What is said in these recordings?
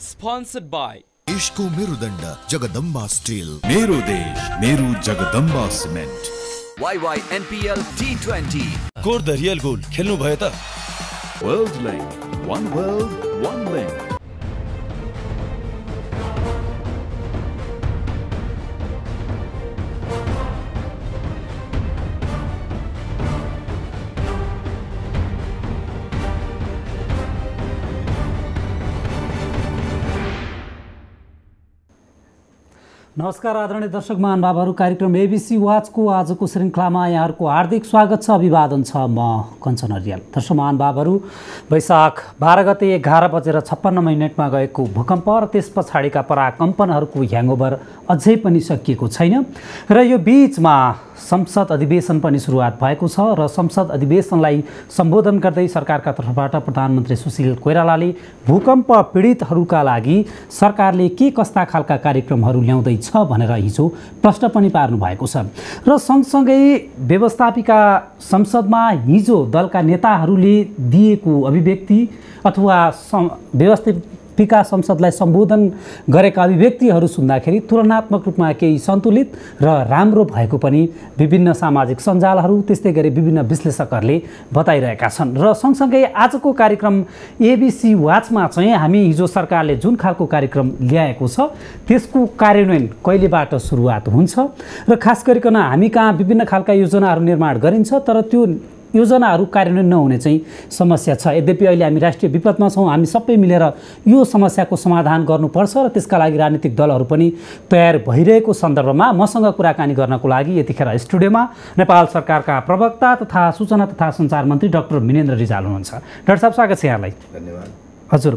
Sponsored by देशको मेरुदण्ड Jagadamba steel मेरो देश मेरो जगदम्बा सिमेन्ट YYNPL T20. गोड द रियल गोल खेल्नु भयो त world link one world one link नमस्कार आदरणीय दर्शक महानुभावहरू कार्यक्रम एबिसी वाचको आजको श्रृङ्खलामा यहाँहरूको हार्दिक स्वागत छ अभिवादन छ म कञ्चन हरियाल। दर्शक महानुभावहरू वैशाख बाह्र गते एघार बजेर छप्पन्न मिनटमा गएको भूकम्प र त्यस पछाडिका पराकम्पनहरूको ह्याङओभर अझै पनि सकिएको छैन र यो बिचमा संसद अधिवेशन पनि सुरुवात भएको छ र संसद अधिवेशनलाई सम्बोधन गर्दै सरकारका तर्फबाट प्रधानमन्त्री सुशील कोइरालाले भूकम्प पीडितहरूका लागि सरकारले के कस्ता खालका कार्यक्रमहरू ल्याउँदैछ भनेर हिजो प्रश्न पनि पार्नु भएको छ। र सँगसँगै व्यवस्थापिका संसदमा हिजो दलका नेताहरूले दिएको अभिव्यक्ति अथवा सं व्यवस्थापिका संसदलाई सम्बोधन गरेका अभिव्यक्तिहरू सुन्दाखेरि तुलनात्मक रूपमा केही सन्तुलित र राम्रो भएको पनि विभिन्न सामाजिक सञ्जालहरू त्यस्तै गरी विभिन्न विश्लेषकहरूले बताइरहेका छन्। र सँगसँगै आजको कार्यक्रम एबिसी वाचमा चाहिँ हामी हिजो सरकारले जुन खालको कार्यक्रम ल्याएको छ त्यसको कार्यान्वयन कहिलेबाट सुरुवात हुन्छ र खास गरिकन हामी कहाँ विभिन्न खालका योजनाहरू निर्माण गरिन्छ तर त्यो योजनाहरू कार्यान्वयन नहुने चाहिँ समस्या छ। यद्यपि अहिले हामी राष्ट्रिय विपदमा छौँ हामी सबै मिलेर यो समस्याको समाधान गर्नुपर्छ र त्यसका लागि राजनीतिक दलहरू पनि तयार भइरहेको सन्दर्भमा मसँग कुराकानी गर्नको लागि यतिखेर स्टुडियोमा नेपाल सरकारका प्रवक्ता तथा सूचना तथा सञ्चार मन्त्री डाक्टर मिनेन्द्र रिजाल हुनुहुन्छ। डाक्टर साहब स्वागत छ यहाँलाई। धन्यवाद। हजुर।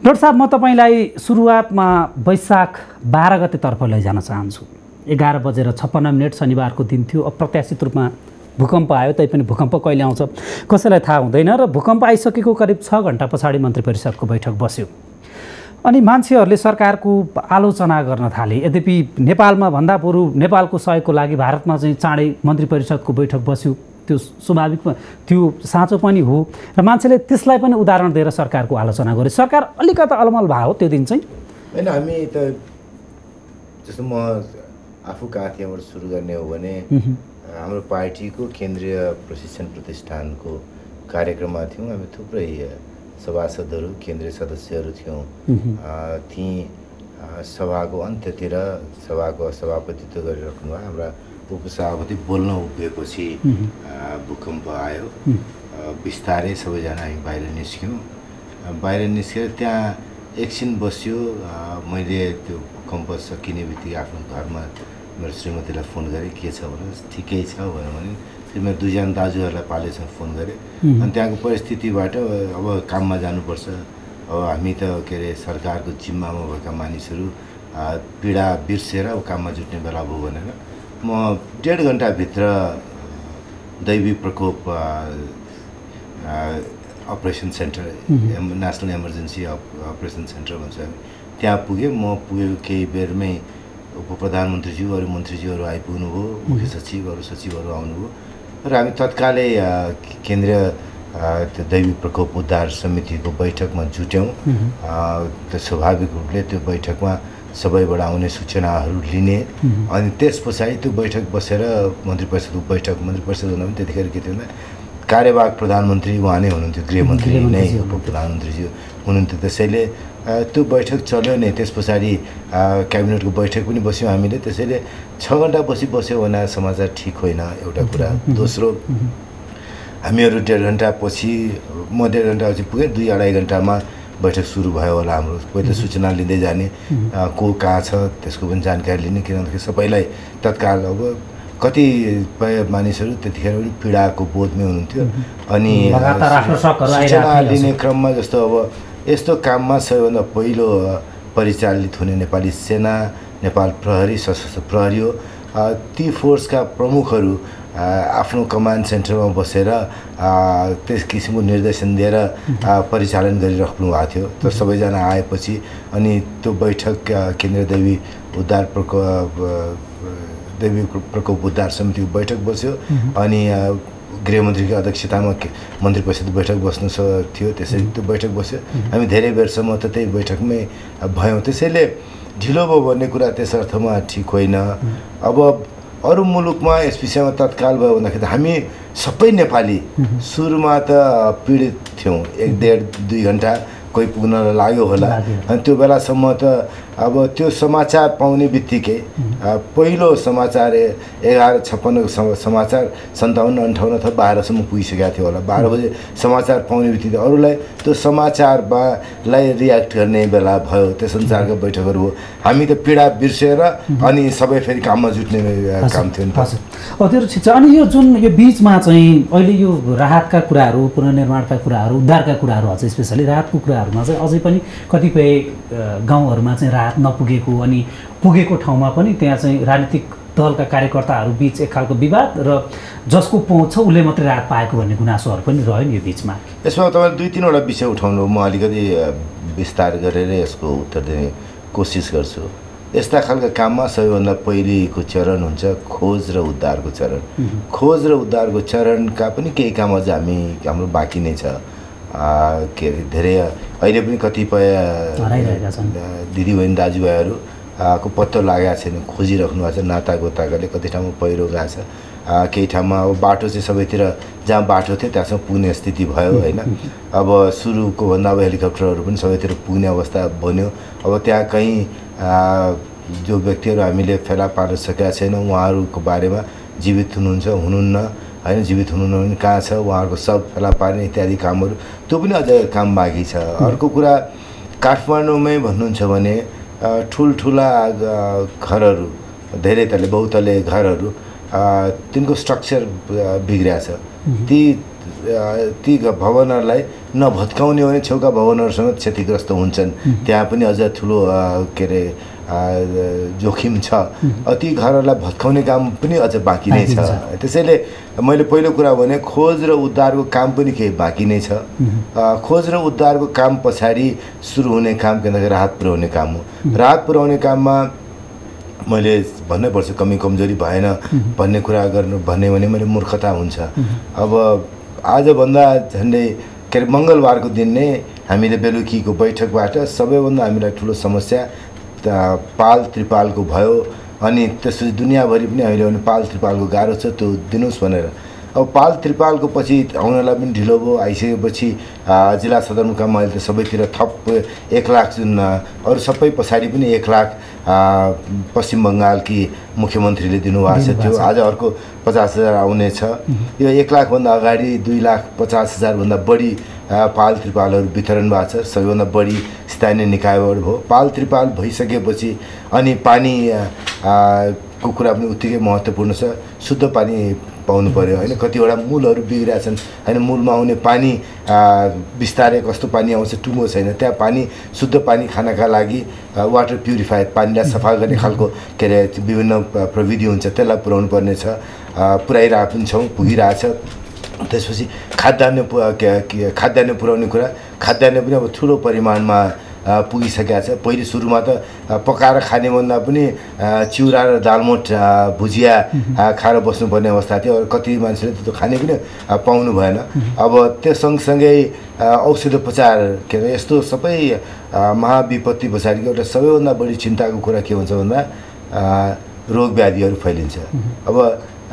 डाक्टर साहब म तपाईँलाई सुरुवातमा वैशाख बाह्र गतेतर्फ लैजान चाहन्छु। एघार बजेर छप्पन्न मिनट शनिबारको दिन थियो। अप्रत्याशित रूपमा भूकम्प आयो तैपनि भूकम्प कहिले आउँछ? कसैलाई थाहा हुँदैन र भूकम्प आइसकेको करिब छ घन्टा पछाडि मन्त्री परिषदको बैठक बस्यो। अनि मान्छेहरूले सरकारको आलोचना गर्न थाले। यद्यपि नेपालमा भन्दा बरु नेपालको सहयोगको लागि भारतमा चाहिँ चाँडै मन्त्री परिषदको बैठक बस्यो। त्यो स्वाभाविक त्यो साँचो पनि हो र मान्छेले त्यसलाई पनि उदाहरण दिएर सरकारको आलोचना गर्यो सरकार अलिकति अलमल भयो त्यो दिन चाहिँ। होइन हामी त जस्तो म आफू कहाँ थिएँबाट सुरु गर्ने हो भने हाम्रो पार्टीको केन्द्रीय प्रशिक्षण प्रतिष्ठानको कार्यक्रममा थियौँ। हामी थुप्रै सभासदहरू केन्द्रीय सदस्यहरू थियौँ। ती सभाको अन्त्यतिर सभाको सभापतित्व गरिराख्नु भयो। हाम्रा उपसभापति बोल्न उभिएपछि भूकम्प आयो। बिस्तारै सबैजना हामी बाहिर निस्क्यौँ। बाहिर निस्केर त्यहाँ एकछिन बस्यो। मैले त्यो भूकम्प सकिने बित्तिकै आफ्नो घरमा मेरो श्रीमतीलाई फोन गरेँ के छ भने ठिकै छ भन्यो भने फेरि मेरो दुईजना दाजुहरूलाई पालेसँग फोन गरेँ। अनि त्यहाँको परिस्थितिबाट अब काममा जानुपर्छ। अब हामी त के अरे सरकारको जिम्मामा भएका मानिसहरू पीडा बिर्सेर अब काममा जुट्ने बेला भयो भनेर। म डेढ घन्टाभित्र दैवी प्रकोप अपरेसन सेन्टर नेसनल इमर्जेन्सी अप- अपरेसन सेन्टर भन्छ। त्यहाँ पुगेँ। म पुगेको केही बेरमै उप प्रधानमन्त्रीज्यू अरू मन्त्रीज्यूहरू आइपुग्नु भयो मुख्य सचिव अरू सचिवहरू आउनुभयो। र हामी तत्कालै केन्द्रीय त्यो दैवी प्रकोप उद्धार समितिको बैठकमा जुट्यौँ। त्यो स्वाभाविक रूपले त्यो बैठकमा सबैबाट आउने सूचनाहरू लिने। अनि त्यस पछाडि त्यो बैठक बसेर मन्त्री परिषदको बैठक मन्त्री परिषद भन्दा पनि त्यतिखेर के थियो भने कार्यवाहक प्रधानमन्त्री उहाँ नै हुनुहुन्थ्यो गृहमन्त्री नै उप प्रधानमन्त्रीज्यू हुनुहुन्थ्यो। त्यसैले त्यो बैठक चल्यो नै त्यस पछाडि क्याबिनेटको बैठक पनि बस्यौँ हामीले। त्यसैले छ घन्टा बसी बस्यो भने समाचार ठिक होइन एउटा कुरा दोस्रो हामीहरू डेढ घन्टा पछि म डेढ घन्टा पछि पुगेँ दुई अढाई घन्टामा बैठक सुरु भयो होला हाम्रो। कोही त सूचना लिँदै जाने को कहाँ छ त्यसको पनि जानकारी लिने किन भन्दाखेरि सबैलाई तत्काल अब कतिपय मानिसहरू त्यतिखेर पनि पीडाको बोधमै हुनुहुन्थ्यो। अनि सूचना लिने क्रममा जस्तो अब यस्तो काममा सबैभन्दा पहिलो परिचालित हुने नेपाली सेना नेपाल प्रहरी सशस्त्र प्रहरी हो। ती फोर्सका प्रमुखहरू आफ्नो कमान्ड सेन्टरमा बसेर त्यस किसिमको निर्देशन दिएर परिचालन गरिराख्नु भएको थियो। त सबैजना आएपछि अनि त्यो बैठक अ, केन्द्रीय देवी उद्धार प्रको दैवी प्रकोप उद्धार समितिको बैठक बस्यो। अनि गृहमन्त्रीको अध्यक्षतामा मन्त्री परिषद बैठक बस्नु स- थियो। त्यसरी त्यो बैठक बस्यो। हामी धेरै बेरसम्म त त्यही बैठकमै भयौँ। त्यसैले ढिलो भयो भन्ने कुरा त्यस अर्थमा ठिक होइन। अब अरू मुलुकमा यस विषयमा तत्काल भयो भन्दाखेरि हामी सबै नेपाली सुरुमा त पीडित थियौँ। एक डेढ दुई घन्टा कोही पुग्न लाग्यो होला। अनि त्यो बेलासम्म त अब त्यो समाचार पाउने बित्तिकै पहिलो समाचार एघार छप्पन्नको सम- समाचार सन्ताउन्न अन्ठाउन्न अथवा बाह्रसम्म पुगिसकेको थियो होला। बाह्र बजे समाचार पाउने बित्तिकै अरूलाई त्यो समाचारबालाई रियाक्ट गर्ने बेला भयो त्यो संसारका बैठकहरू हो। हामी त पीडा बिर्सेर अनि सबै फेरि काममा जुट्ने काम थियो नि त। हजुर। ठिक छ अनि यो जुन यो बिचमा चाहिँ अहिले यो राहतका कुराहरू पुनर्निर्माणका कुराहरू उद्धारका कुराहरू अझै स्पेसली राहतको कुराहरूमा चाहिँ अझै पनि कतिपय गाउँहरूमा चाहिँ राहत नपुगेको अनि पुगेको ठाउँमा पनि त्यहाँ चाहिँ राजनीतिक दलका कार्यकर्ताहरू बिच एक खालको विवाद र जसको पहुँच छ उसले मात्रै राहत पाएको भन्ने गुनासोहरू पनि रह्यो नि यो बिचमा। यसमा तपाईँले दुई तिनवटा विषय उठाउनु म अलिकति विस्तार गरेर यसको उत्तर दिने कोसिस गर्छु। यस्ता खालका काममा सबैभन्दा पहिलेको चरण हुन्छ खोज र उद्धारको चरण। खोज र उद्धारको चरणका पनि केही काम अझ हामी हाम्रो बाँकी नै छ। के अरे धेरै अहिले पनि कतिपय छन्। दिदीबहिनी दाजुभाइहरू को पत्तो लागेको छैन खोजिराख्नु भएको छ नाता गोताकाले कति ठाउँमा पहिरो गएको छ। केही ठाउँमा अब बाटो चाहिँ सबैतिर जहाँ बाटो थियो त्यहाँसम्म पुग्ने स्थिति भयो होइन। अब सुरुको भन्दा अब हेलिकप्टरहरू पनि सबैतिर पुग्ने अवस्था बन्यो। अब त्यहाँ कहीँ जो व्यक्तिहरू हामीले फेला पार्न सकेका छैनौँ उहाँहरूको बारेमा जीवित हुनुहुन्छ हुनुहुन्न। होइन जीवित हुनुहुन्न भने कहाँ छ उहाँहरूको सब फेला पार्ने इत्यादि कामहरू। त्यो पनि अझ काम बाँकी छ। अर्को कुरा काठमाडौँमै भन्नुहुन्छ भने ठुल्ठुला घरहरू धेरै तले बहुतले घरहरू तिनको स्ट्रक्चर बिग्रिया छ। ती ती भवनहरूलाई नभत्काउने हो भने छेउका भवनहरूसँग क्षतिग्रस्त हुन्छन्। त्यहाँ पनि अझ ठुलो के अरे जोखिम छ। ती घरहरूलाई भत्काउने काम पनि अझ बाँकी नै छ। त्यसैले मैले पहिलो कुरा भने खोज र उद्धारको काम पनि केही बाँकी नै छ। खोज र उद्धारको काम पछाडि सुरु हुने काम के भन्दाखेरि राहत पुर्याउने काम हो। राहत पुर्याउने काममा मैले भन्नै पर्छ कमी कमजोरी भएन। भन्ने कुरा गर्नु भन्ने भने मैले मूर्खता हुन्छ। अब आजभन्दा झन्डै के अरे मङ्गलबारको दिन नै हामीले बेलुकीको बैठकबाट सबैभन्दा हामीलाई ठुलो समस्या पाल त्रिपालको भयो अनि त्यसपछि दुनियाँभरि पनि हामीले भने पाल त्रिपालको गाह्रो छ त्यो दिनुहोस् भनेर। अब पाल त्रिपालको पछि आउनलाई पनि ढिलो भयो आइसकेपछि जिल्ला सदरमुकाममा अहिले त सबैतिर थप एक लाख जुन अरू सबै पछाडि पनि एक लाख पश्चिम बङ्गालकी मुख्यमन्त्रीले दिनुभएको छ त्यो आज अर्को पचास हजार आउनेछ यो एक लाखभन्दा अगाडि दुई लाख पचास हजारभन्दा बढी पाल त्रिपालहरू वितरण भएको छ। सबैभन्दा बढी स्थानीय निकायबाट भयो पाल त्रिपाल भइसकेपछि अनि पानी को कुरा पनि उत्तिकै महत्त्वपूर्ण छ। शुद्ध पानी पाउनु पऱ्यो होइन? कतिवटा मूलहरू बिग्रिया छन् होइन मूलमा आउने पानी बिस्तारै कस्तो पानी आउँछ टुङ्गो छैन। त्यहाँ पानी शुद्ध पानी खानका लागि वाटर प्युरिफायर पानीलाई सफा गर्ने खालको के अरे विभिन्न प्रविधि हुन्छ। त्यसलाई पुर्याउनु पर्ने छ आ, पुऱ्याइरहेको पनि छौँ पुगिरहेछ। त्यसपछि खाद्यान्न पु- खाद्यान्न पुर्याउने कुरा। खाद्यान्न पनि अब ठुलो परिमाणमा पुगिसकेका छ। पहिले सुरुमा त पकाएर खाने भन्दा पनि चिउरा र दालमोट भुजिया खाएर बस्नुपर्ने अवस्था थियो। कति मान्छेले त्यो खाने पनि पाउनु भएन। अब त्यो सँगसँगै औषधोपचार के अरे यस्तो सबै महाविपत्ति पछाडिको एउटा सबैभन्दा बढी चिन्ताको कुरा के हुन्छ भन्दा रोग व्याधिहरू फैलिन्छ। अब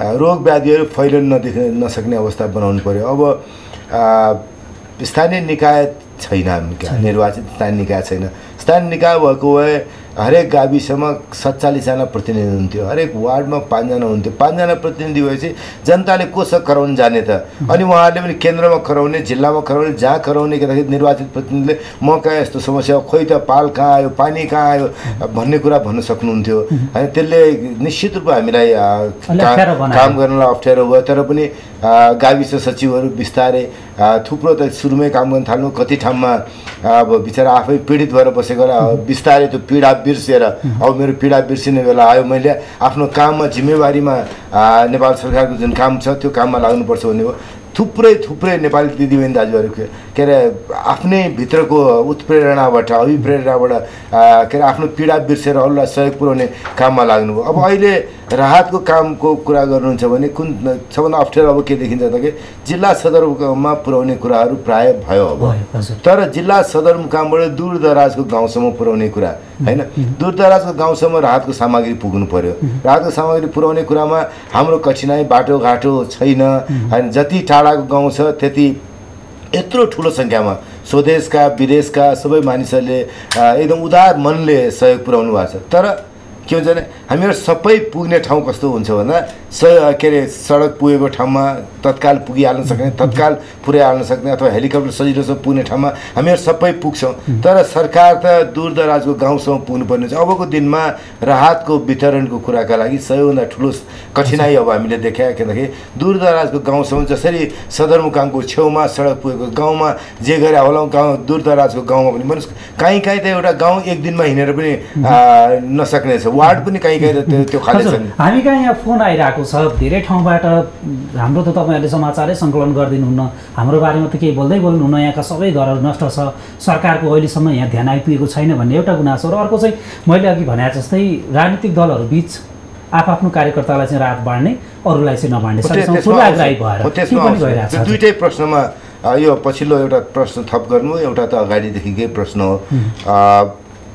रोग व्याधिहरू फैलिन नदेख नसक्ने अवस्था बनाउनु पऱ्यो अब स्थानीय निकाय छैन। निर्वाचित स्थानीय निकाय छैन। स्थानीय निकाय भएको भए हरेक गाविसमा सत्तालिसजना प्रतिनिधि हुन्थ्यो। हरेक वार्डमा पाँचजना हुन्थ्यो। पाँचजना प्रतिनिधि भएपछि जनताले को छ कराउनु जाने त? अनि उहाँहरूले पनि केन्द्रमा कराउने जिल्लामा कराउने जहाँ कराउने गर्दाखेरि निर्वाचित प्रतिनिधिले म कहाँ यस्तो समस्या हो? खोइ त पाल कहाँ आयो? पानी कहाँ आयो? भन्ने कुरा भन्न सक्नुहुन्थ्यो। होइन त्यसले निश्चित रूपमा हामीलाई। काम गर्नलाई अप्ठ्यारो भयो। तर पनि गाविस सचिवहरू बिस्तारै थुप्रो त सुरुमै काम गर्न थाल्नु कति ठाउँमा अब बिचरा आफै पीडित भएर बसेकोलाई अब बिस्तारै त्यो पीडा बिर्सेर अब मेरो पीडा बिर्सिने बेला आयो मैले आफ्नो काममा जिम्मेवारीमा नेपाल सरकारको जुन काम छ त्यो काममा लाग्नुपर्छ भन्ने हो। थुप्रै थुप्रै नेपाली दिदीबहिनी दाजुहरू के अरे आफ्नै भित्रको उत्प्रेरणाबाट अभिप्रेरणाबाट के अरे आफ्नो पीडा बिर्सेर अरूलाई सहयोग पुर्याउने काममा लाग्नुभयो। अब अहिले राहतको कामको कुरा गर्नुहुन्छ भने कुन सबभन्दा अप्ठ्यारो अब के देखिन्छ त कि जिल्ला सदरमा पुर्याउने कुराहरू प्राय भयो अब। तर जिल्ला सदरमुकामबाट दूर दराजको गाउँसम्म पुर्याउने कुरा होइन? दूर दराजको गाउँसम्म राहतको सामग्री पुग्नु पर्यो। राहतको सामग्री पुर्याउने कुरामा हाम्रो कठिनाइ बाटोघाटो छैन होइन? जति टाढाको गाउँ छ त्यति यत्रो ठुलो सङ्ख्यामा स्वदेशका विदेशका सबै मानिसहरूले एकदम उदार मनले सहयोग पुर्याउनु भएको छ। तर के हुन्छ भने हामीहरू सबै पुग्ने ठाउँ कस्तो हुन्छ भन्दा स के अरे सडक पुगेको ठाउँमा तत्काल पुगिहाल्न सक्ने तत्काल पुर्याइहाल्न सक्ने अथवा हेलिकप्टर सजिलोसँग पुग्ने ठाउँमा हामीहरू सबै पुग्छौँ। तर सरकार त दूर दराजको गाउँसम्म पुग्नुपर्ने छ अबको दिनमा राहतको वितरणको कुराका लागि सबैभन्दा ठुलो कठिनाइ अब हामीले देखायो किनकि दूर दराजको गाउँसम्म जसरी सदरमुकामको छेउमा सडक पुगेको गाउँमा जे गरे होला गाउँ दूर दराजको गाउँमा पनि भन्नुहोस् काहीँ काहीँ त एउटा गाउँ एक दिनमा हिँडेर पनि आ, नसक्ने छ वार्ड पनि काहीँ काहीँ त्यो हामी कहाँ यहाँ फोन आइरहेको छ धेरै ठाउँबाट हाम्रो त तपाईँहरूले समाचारै सङ्कलन गरिदिनुहुन्न। हाम्रो बारेमा त केही बोल्दै बोल्नुहुन्न यहाँका सबै घरहरू नष्ट छ। सरकारको अहिलेसम्म यहाँ ध्यान आइपुगेको छैन भन्ने एउटा गुनासो र अर्को चाहिँ मैले अघि भने जस्तै राजनीतिक दलहरू बिच आफ्नो कार्यकर्तालाई चाहिँ राहत बाँड्ने अरूलाई चाहिँ नबाँड्ने। भएर दुइटै प्रश्नमा यो पछिल्लो एउटा प्रश्न थप गर्नु एउटा त अगाडिदेखिकै प्रश्न हो।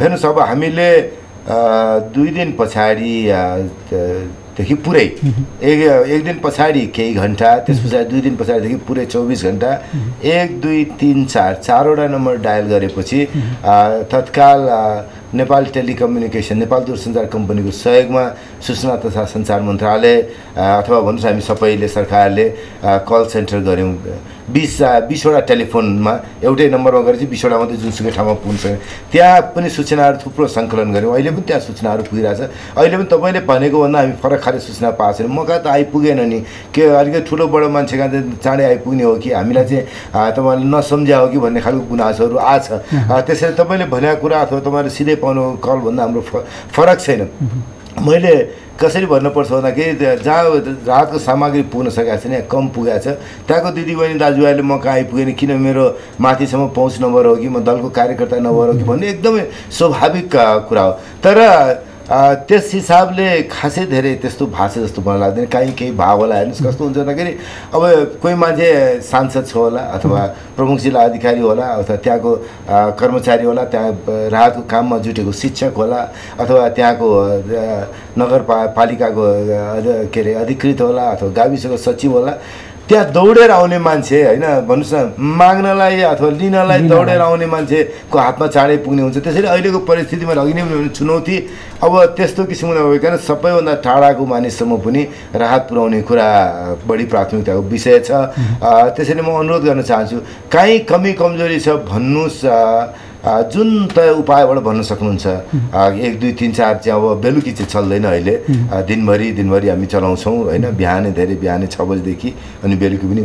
हेर्नुहोस् अब हामीले दुई दिन पछाडि अ, त- देखि पुरै। एक एक दिन पछाडि केही घन्टा त्यस पछाडि दुई दिन पछाडिदेखि पुरै चौबिस घन्टा। एक दुई तिन चार चारवटा नम्बर डायल गरेपछि तत्काल नेपाल टेलिकम्युनिकेसन नेपाल दूरसञ्चार कम्पनीको सहयोगमा सूचना तथा सञ्चार मन्त्रालय अथवा भन्नुहोस् हामी सबैले सरकारले कल सेन्टर गऱ्यौँ। बिस बिसवटा टेलिफोनमा एउटै नम्बरमा गरेर चाहिँ बिसवटा मात्रै जुनसुकै ठाउँमा पुग्न सक्यो त्यहाँ पनि सूचनाहरू थुप्रो सङ्कलन गऱ्यौँ अहिले पनि त्यहाँ सूचनाहरू पुगिरहेछ। अहिले पनि तपाईँले भनेको भन्दा हामी फरक खाले सूचना पाएको छैनौँ। म कहाँ त आइपुगेन नि। के अलिकति ठुलो बडो मान्छे कहाँ चाहिँ चाँडै आइपुग्ने हो कि? हामीलाई चाहिँ अ, तपाईँहरूले नसम्झ्या हो कि भन्ने खालको गुनासोहरू आछ अ, त्यसरी तपाईँले भनेको कुरा अथवा तपाईँले सिधै पाउनु कल भन्दा हाम्रो फरक छैन। मैले कसरी भन्नुपर्छ भन्दाखेरि जहाँ राहतको सामग्री पुग्न सकेको छैन यहाँ कम पुगेको छ। त्यहाँको दिदीबहिनी दाजुभाइले म कहाँ आइपुगेन किन मेरो माथिसम्म पहुँच नभएर हो कि म दलको कार्यकर्ता नभएर हो कि भन्ने एकदमै स्वाभाविक कुरा हो। तर त्यस हिसाबले खासै धेरै त्यस्तो छ जस्तो मलाई लाग्दैन काहीँ केही भाव होला हेर्नुहोस् कस्तो हुन्छ भन्दाखेरि अब कोही मान्छे सांसद छ होला अथवा प्रमुख जिल्ला अधिकारी होला अथवा त्यहाँको कर्मचारी होला त्यहाँ राहतको काममा जुटेको शिक्षक होला अथवा त्यहाँको नगरपा पालिकाको के अरे अधिकृत होला अथवा गाविसको सचिव होला। त्यहाँ दौडेर आउने मान्छे होइन? भन्नुहोस् न माग्नलाई अथवा लिनलाई। दौडेर आउने मान्छेको हातमा चाँडै पुग्ने हुन्छ। त्यसरी अहिलेको परिस्थितिमा अघि नै भने चुनौती अब त्यस्तो किसिमको नभइकन सबैभन्दा टाढाको मानिससम्म पनि राहत पुर्याउने कुरा बढी प्राथमिकताको विषय छ। अ, त्यसैले म अनुरोध गर्न चाहन्छु काहीँ कमी कमजोरी छ भन्नुहोस् जुन त उपायबाट भन्न सक्नुहुन्छ एक दुई तिन चार चाहिँ अब बेलुकी चाहिँ चल्दैन अहिले। दिनभरि दिनभरि हामी चलाउँछौँ होइन। बिहानै धेरै बिहानै छ बजीदेखि अनि बेलुकी पनि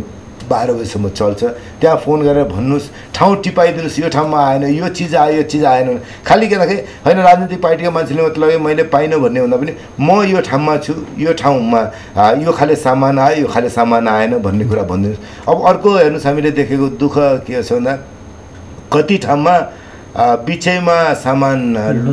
बाह्र बजीसम्म चल्छ। त्यहाँ फोन गरेर भन्नुहोस् ठाउँ टिपाइदिनुहोस् यो ठाउँमा आएन यो चिज आयो यो चिज आएन। खालि के भन्दाखेरि होइन राजनीतिक पार्टीका मान्छेले मतलब मैले पाइनँ भन्ने भन्दा पनि म यो ठाउँमा छु यो ठाउँमा यो खाले सामान आयो यो खाले सामान आएन भन्ने कुरा भनिदिनुहोस्। अब अर्को हेर्नुहोस् हामीले देखेको दुःख के छ भन्दा कति ठाउँमा बिचैमा सामान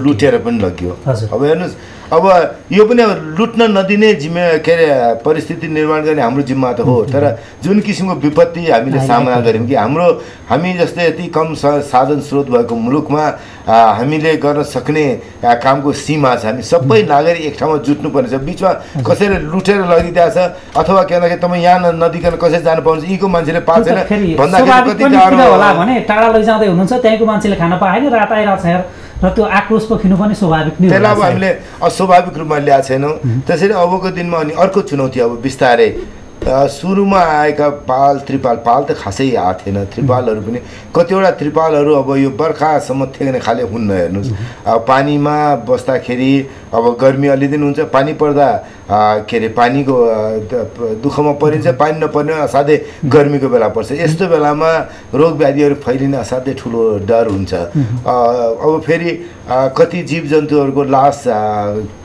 लुटेर पनि लग्यो। अब हेर्नुहोस् अब यो पनि अब लुट्न नदिने जिम्मे के अरे परिस्थिति निर्माण गर्ने हाम्रो जिम्मा त हो। तर जुन किसिमको विपत्ति हामीले सामना गऱ्यौँ कि हाम्रो हामी जस्तै यति कम साधन स्रोत भएको मुलुकमा हामीले गर्न सक्ने कामको सीमा छ। हामी सबै नागरिक एक ठाउँमा जुट्नुपर्ने छ बिचमा कसैले लुटेर लगिदिएको छ अथवा के भन्दाखेरि तपाईँ यहाँ नदिकन कसै जानु पाउनुहुन्छ यीको मान्छेले पाएको छैन। भन्दाखेरि कति टाढा लैजाँदै हुनुहुन्छ त्यहीँको मान्छेले खान पाएन रात आइरहेको छ यार र त्यो आक्रोश पोखिनु पनि स्वाभाविक नै त्यसलाई अब। हामीले अस्वाभाविक रूपमा ल्याएको छैनौँ। त्यसरी अबको दिनमा अनि अर्को चुनौती अब बिस्तारै। सुरुमा आएका पाल त्रिपाल पाल त खासै आएको थिएन। त्रिपालहरू पनि कतिवटा त्रिपालहरू अब यो बर्खासम्म थेग्ने खाले हुन्न हेर्नुहोस्। अब पानीमा बस्दाखेरि अब गर्मी अलिदिन हुन्छ पानी पर्दा के अरे पानीको दुःखमा परिन्छ पानी नपर्ने असाध्यै गर्मीको बेला पर्छ। यस्तो बेलामा रोग व्याधिहरू फैलिने असाध्यै ठुलो डर हुन्छ। अब फेरि कति जीव जन्तुहरूको लास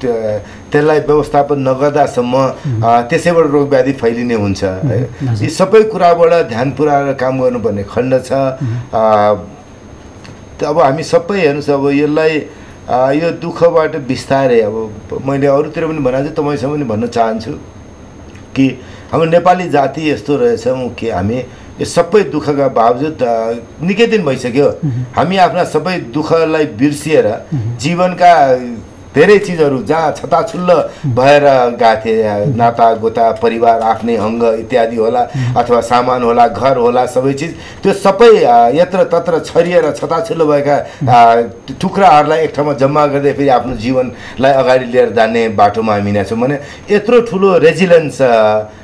त्यसलाई व्यवस्थापन नगर्दासम्म त्यसैबाट रोग व्याधि फैलिने हुन्छ। यी सबै कुराबाट ध्यान पुऱ्याएर काम गर्नुपर्ने खण्ड छ। अब हामी सबै हेर्नुहोस् अब यसलाई यो दुःखबाट बिस्तारै अब मैले अरूतिर पनि भनेको छु तपाईँसँग पनि भन्न चाहन्छु कि हाम्रो नेपाली जाति यस्तो रहेछौँ कि हामी यो सबै दुःखका बावजुद निकै दिन भइसक्यो। हामी आफ्ना सबै दुःखलाई बिर्सिएर जीवनका धेरै चिजहरू जहाँ छताछुल्ल भएर गएको थिए नाता गोता परिवार आफ्नै अङ्ग इत्यादि होला अथवा सामान होला घर होला सबै चिज। त्यो सबै यत्र तत्र छरिएर छताछुल्लो भएका टुक्राहरूलाई एक ठाउँमा जम्मा गर्दै फेरि आफ्नो जीवनलाई अगाडि लिएर जाने बाटोमा हामी छौँ। भने यत्रो ठुलो रेजिलेन्स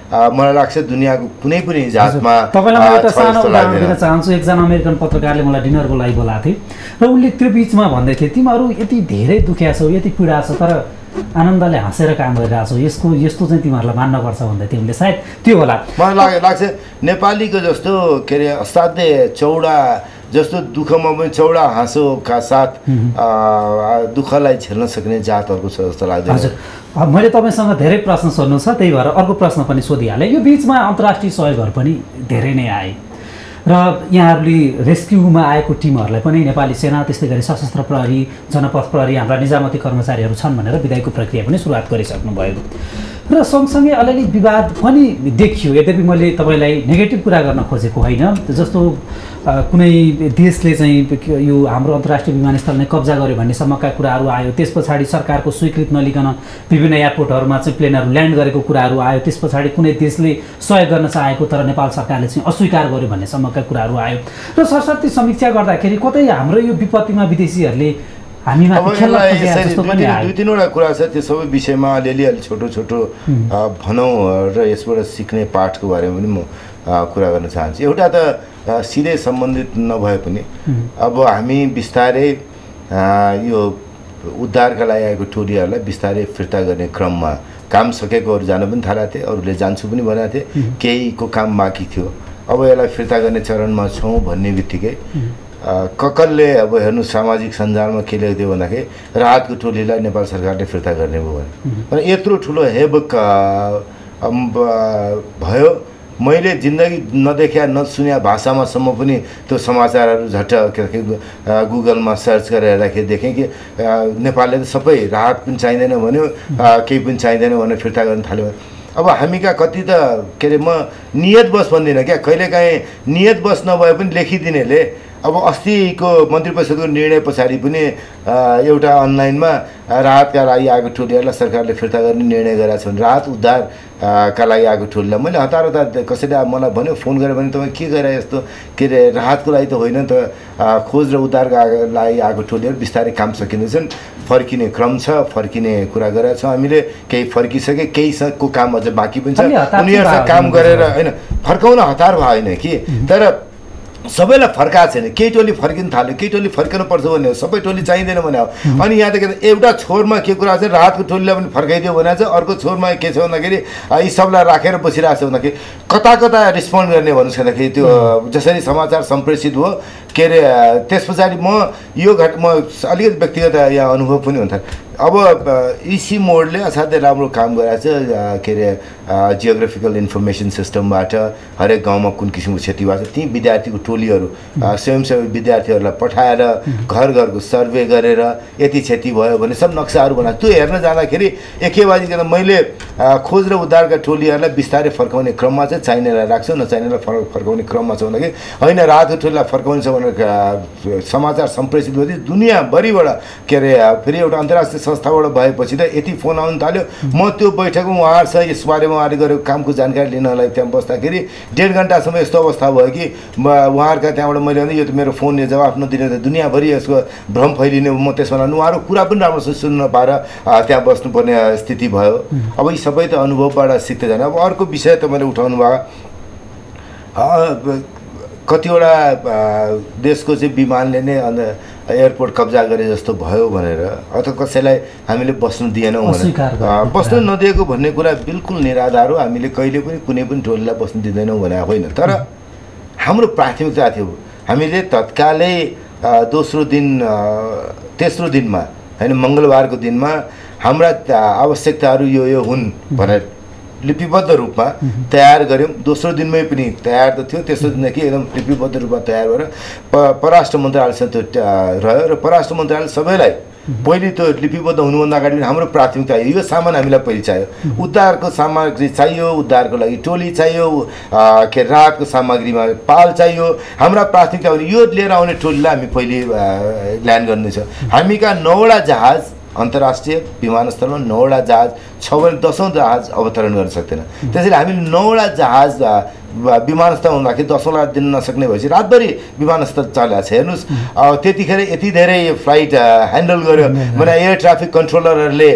मलाई लाग्छ दुनियाँको कुनै पनि जातमा तपाईँलाई एउटा सानो उदाहरण दिन चाहन्छु। एकजना अमेरिकन पत्रकारले मलाई डिनरको लागि बोलाएको थिए र उनले त्यो बिचमा भन्दै थिए तिमीहरू यति धेरै दुखिया छौ यति पीडा छ तर आनन्दले हाँसेर काम गरिरहेछौ। यसको यस्तो चाहिँ तिमीहरूलाई मान्नुपर्छ भन्दै थियो उनले। सायद त्यो होला। मलाई लाग लाग्छ नेपालीको जस्तो के अरे असाध्यै चौडा जस्तो दुःखमा पनि चौडा हाँसोका साथ दुःखलाई झेल्न सक्ने जातहरूको छ जस्तो लाग्दैन। हजुर। मैले तपाईँसँग धेरै प्रश्न सोध्नु छ त्यही भएर अर्को प्रश्न पनि सोधिहालेँ। यो बिचमा अन्तर्राष्ट्रिय सहयोगहरू पनि धेरै नै आए। र यहाँहरूले रेस्क्युमा आएको टिमहरूलाई पनि नेपाली सेना त्यस्तै गरी सशस्त्र प्रहरी जनपथ प्रहरी हाम्रा निजामती कर्मचारीहरू छन् भनेर विदायको प्रक्रिया पनि सुरुवात गरिसक्नुभयो। र सँगसँगै अलिअलि विवाद पनि देखियो। यद्यपि मैले तपाईँलाई नेगेटिभ कुरा गर्न खोजेको होइन जस्तो कुनै देशले चाहिँ यो हाम्रो अन्तर्राष्ट्रिय विमानस्थल नै कब्जा गर्यो भन्नेसम्मका कुराहरू आयो त्यस पछाडि सरकारको स्वीकृत नलिकन विभिन्न एयरपोर्टहरूमा चाहिँ प्लेनहरू ल्यान्ड गरेको कुराहरू आयो त्यस पछाडि कुनै देशले सहयोग गर्न चाहेको तर नेपाल सरकारले चाहिँ अस्वीकार गर्यो भन्नेसम्मका कुराहरू आयो। र सरस्वती समीक्षा गर्दाखेरि कतै हाम्रो यो विपत्तिमा विदेशीहरूले दुई तिनवटा कुरा छ त्यो सबै विषयमा अलिअलि अलि छोटो छोटो भनौँ र यसबाट सिक्ने पाठको बारेमा पनि म कुरा गर्न चाहन्छु। एउटा त सिधै सम्बन्धित नभए पनि अब हामी बिस्तारै यो उद्धारका लागि आएको टोलीहरूलाई बिस्तारै फिर्ता गर्ने क्रममा काम सकेकोहरू जान पनि थालेको थिए अरूले जान्छु पनि भनेको थिए। केहीको काम बाँकी थियो। अब यसलाई फिर्ता गर्ने चरणमा छौँ भन्ने बित्तिकै ककलले अब हेर्नु सामाजिक सञ्जालमा के लेख्थ्यो भन्दाखेरि राहतको टोलीलाई नेपाल सरकारले फिर्ता गर्ने भयो भने। तर यत्रो ठुलो हेबक भयो। मैले जिन्दगी नदेखा नसुन्या भाषामासम्म पनि त्यो समाचारहरू झट्ट के अरे गुगलमा सर्च गरेर हेर्दाखेरि देखेँ कि नेपालले त सबै राहत पनि चाहिँदैन भन्यो केही पनि चाहिँदैन भनेर फिर्ता गर्न थाल्यो अब हामी कहाँ कति त के अरे म नियत बस भन्दिनँ क्या। कहिलेकाहीँ नियत बस नभए पनि लेखिदिनेले अब अस्तिको मन्त्री परिषदको निर्णय पछाडि पनि एउटा अनलाइनमा राहतका लागि आएको टोलीहरूलाई सरकारले फिर्ता गर्ने निर्णय गरेका छन्। राहत उद्धार का लागि आएको टोलीलाई मैले हतार हतार कसैले अब मलाई भन्यो फोन गरेर भने तपाईँ के गरे यस्तो के अरे राहतको लागि त होइन त खोज र उद्धारका लागि आएको टोलीहरू बिस्तारै काम सकिँदैछन्। फर्किने क्रम छ फर्किने कुरा गरेका छौँ हामीले। केही फर्किसके केहीसँगको काम अझ बाँकी पनि छ। उनीहरूसँग काम गरेर होइन फर्काउन हतार भयो होइन कि? तर सबैलाई फर्काएको छैन। केही टोली फर्किन थाल्यो केही टोली फर्किनु पर्छ भने सबै टोली चाहिँदैन भने अनि यहाँ त एउटा छोरमा के कुरा छ राहतको टोलीलाई पनि फर्काइदियो भने चाहिँ अर्को छोरमा के छ भन्दाखेरि यी सबलाई राखेर बसिरहेको छ भन्दाखेरि कता कता रिस्पोन्ड गर्ने भन्नुहोस् भन्दाखेरि त्यो जसरी समाचार सम्प्रेषित हो के अरे त्यस पछाडि म यो घट म अलिकति व्यक्तिगत यहाँ अनुभव पनि हुन्छ अब इसी मोडले असाध्यै राम्रो काम गरेको छ के अरे जियोग्राफिकल इन्फर्मेसन सिस्टमबाट हरेक गाउँमा कुन किसिमको क्षति भएको छ ती विद्यार्थीको टोलीहरू स्वयंसेवी विद्यार्थीहरूलाई पठाएर घर घरको सर्वे गरेर यति क्षति भयो भने सब नक्साहरू बनाएको त्यो हेर्न जाँदाखेरि एकेबाजीकन मैले खोज र उद्धारका टोलीहरूलाई बिस्तारै फर्काउने क्रममा चाहिँ चाहिनेलाई राख्छु नचाहिनेलाई फर फर्काउने क्रममा छ भन्दाखेरि होइन राहतको टोलीलाई फर्काउने छ भनेर समाचार सम्प्रेषित भयो दुनियाँभरिबाट के अरे फेरि एउटा अन्तर्राष्ट्रिय संस्थाबाट भएपछि त यति फोन आउनु थाल्यो। म त्यो बैठकमा उहाँहरूसँग यसबारेमा उहाँले गरेको कामको जानकारी लिनलाई त्यहाँ बस्दाखेरि डेढ घन्टासम्म यस्तो अवस्था भयो कि उहाँहरूका त्यहाँबाट मैले भने यो त मेरो फोनले जवाफ नदिने त दुनियाँभरि यसको भ्रम फैलिने म त्यसमा उहाँहरू कुरा पनि राम्रोसँग सुन्न नपाएर त्यहाँ बस्नुपर्ने स्थिति भयो। अब यी सबै त अनुभवबाट सिक्दै जाने। अब अर्को विषय तपाईँले उठाउनु भयो। कतिवटा देशको चाहिँ विमानले नै अन्त एयरपोर्ट कब्जा गरे जस्तो भयो भनेर अथवा कसैलाई हामीले बस्नु दिएनौँ भनेर। बस्नु नदिएको भन्ने कुरा बिल्कुल निराधार हो। हामीले कहिले पनि कुनै पनि टोलीलाई बस्नु दिँदैनौँ भने होइन। तर हाम्रो प्राथमिकता थियो हामीले तत्कालै दोस्रो दिन तेस्रो दिनमा होइन मङ्गलबारको दिनमा हाम्रा आवश्यकताहरू यो यो हुन् भनेर लिपिबद्ध रूपमा तयार गऱ्यौँ। दोस्रो दिनमै पनि तयार त थियो। तेस्रो दिनदेखि एकदम लिपिबद्ध रूपमा तयार भएर प परराष्ट्र मन्त्रालयसँग त्यो रह्यो र परराष्ट्र मन्त्रालय सबैलाई पहिले त्यो लिपिबद्ध हुनुभन्दा अगाडि पनि हाम्रो प्राथमिकता यो सामान हामीलाई पहिले चाहियो। उद्धारको सामग्री चाहियो उद्धारको लागि टोली चाहियो के अरे राहतको सामग्रीमा पाल चाहियो। हाम्रा प्राथमिकता यो लिएर आउने टोलीलाई हामी पहिले ल्यान्ड गर्नेछ। हामी कहाँ नौवटा जहाज अन्तर्राष्ट्रिय विमानस्थलमा नौवटा जहाज छ भने दसौँ जहाज अवतरण गर्न सक्दैन। त्यसैले हामीले नौवटा जहाज विमानस्थल हुँदाखेरि दसौँलाई दिन नसक्ने भएपछि रातभरि विमानस्थल चलेको छ हेर्नुहोस् त्यतिखेर यति धेरै फ्लाइट ह्यान्डल गर्यो भने एयर ट्राफिक कन्ट्रोलरहरूले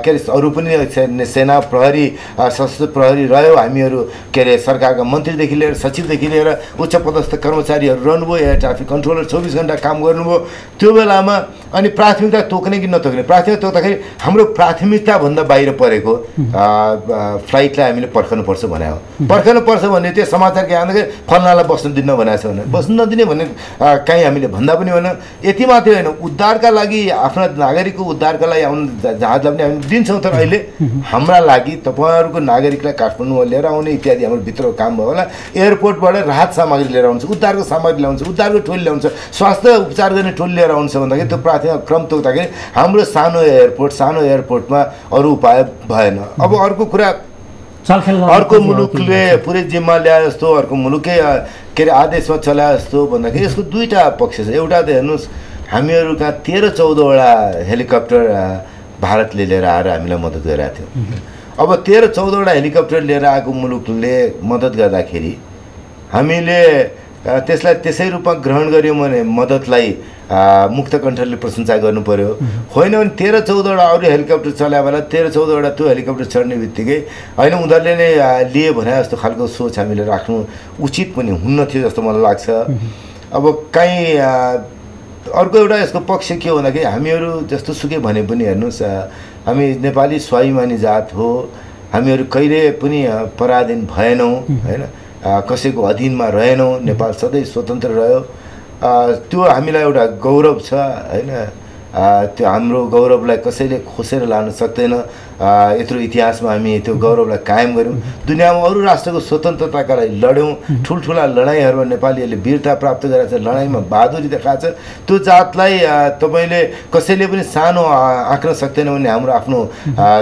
के अरे अरू पनि सेना प्रहरी सशस्त्र प्रहरी रह्यो। हामीहरू के अरे सरकारका मन्त्रीदेखि लिएर सचिवदेखि लिएर उच्च पदस्थ कर्मचारीहरू रहनुभयो एयर ट्राफिक कन्ट्रोलर चौबिस घन्टा काम गर्नुभयो। त्यो बेलामा अनि प्राथमिकता तोक्ने कि नतोक्ने? प्राथमिकता तोक्दाखेरि हाम्रो प्राथमिकताभन्दा बाहिर परेको फ्लाइटलाई हामीले पर्खनुपर्छ भने हो। पर्खनुपर्छ भने त्यो समाचार के आउँदाखेरि फल्नालाई बस्नु दिन्न भनेको छ भने। बस्नु नदिने भन्ने अ, काहीँ हामीले भन्दा पनि होइन। यति मात्रै होइन। उद्धारका लागि आफ्ना नागरिकको उद्धारका लागि आउनु जहाजलाई पनि हामी दिन्छौँ तर अहिले हाम्रा लागि तपाईँहरूको नागरिकलाई काठमाडौँमा लिएर आउने इत्यादि हाम्रो भित्र काम भयो होला। एयरपोर्टबाट राहत सामग्री लिएर आउँछ उद्धारको सामग्री ल्याउँछ उद्धारको टोली ल्याउँछ स्वास्थ्य उपचार गर्ने टोली लिएर आउँछ भन्दाखेरि त्यो प्राथमिक क्रम तोक्दाखेरि हाम्रो सानो एयरपोर्ट सानो एयरपोर्टमा अरू उपाय भएन। अब अर्को कुरा अर्को मुलुकले। पुरै जिम्मा ल्याए जस्तो अर्को मुलुकै के अरे आदेशमा चलाए जस्तो भन्दाखेरि यसको दुईवटा पक्ष छ। एउटा त हेर्नुहोस् हामीहरू कहाँ तेह्र चौधवटा हेलिकप्टर भारतले लिएर आएर हामीलाई मद्दत गरिरहेको थियो। अब तेह्र चौधवटा हेलिकप्टर लिएर आएको मुलुकले मद्दत गर्दाखेरि हामीले त्यसलाई त्यसै रूपमा ग्रहण गऱ्यौँ भने मद्दतलाई मुक्त कण्ठले प्रशंसा गर्नु पर्यो होइन भने तेह्र चौधवटा अरू हेलिकप्टर चलायो भने तेह्र चौधवटा त्यो हेलिकप्टर चढ्ने बित्तिकै होइन उनीहरूले नै लिए भने जस्तो खालको सोच हामीले राख्नु उचित पनि हुन्न थियो जस्तो मलाई लाग्छ। अब काहीँ अर्को एउटा यसको पक्ष के हो भन्दाखेरि हामीहरू जस्तो सुकै भने पनि हेर्नुहोस् हामी नेपाली स्वाभिमानी जात हो हामीहरू कहिले पनि पराधीन भएनौँ होइन। कसैको अधीनमा रहेनौँ नेपाल सधैँ स्वतन्त्र रह्यो। त्यो हामीलाई एउटा गौरव छ होइन? त्यो हाम्रो गौरवलाई कसैले खोसेर लान सक्दैन। यत्रो इतिहासमा हामी त्यो गौरवलाई कायम गऱ्यौँ। दुनियाँमा अरू राष्ट्रको स्वतन्त्रताका लागि लड्यौँ। ठुल्ठुला लडाइँहरूमा नेपालीहरूले वीरता प्राप्त गरेको छ लडाइँमा बहादुरी देखाएको छ। त्यो जातलाई तपाईँले कसैले पनि सानो आँक्न सक्दैन भने हाम्रो आफ्नो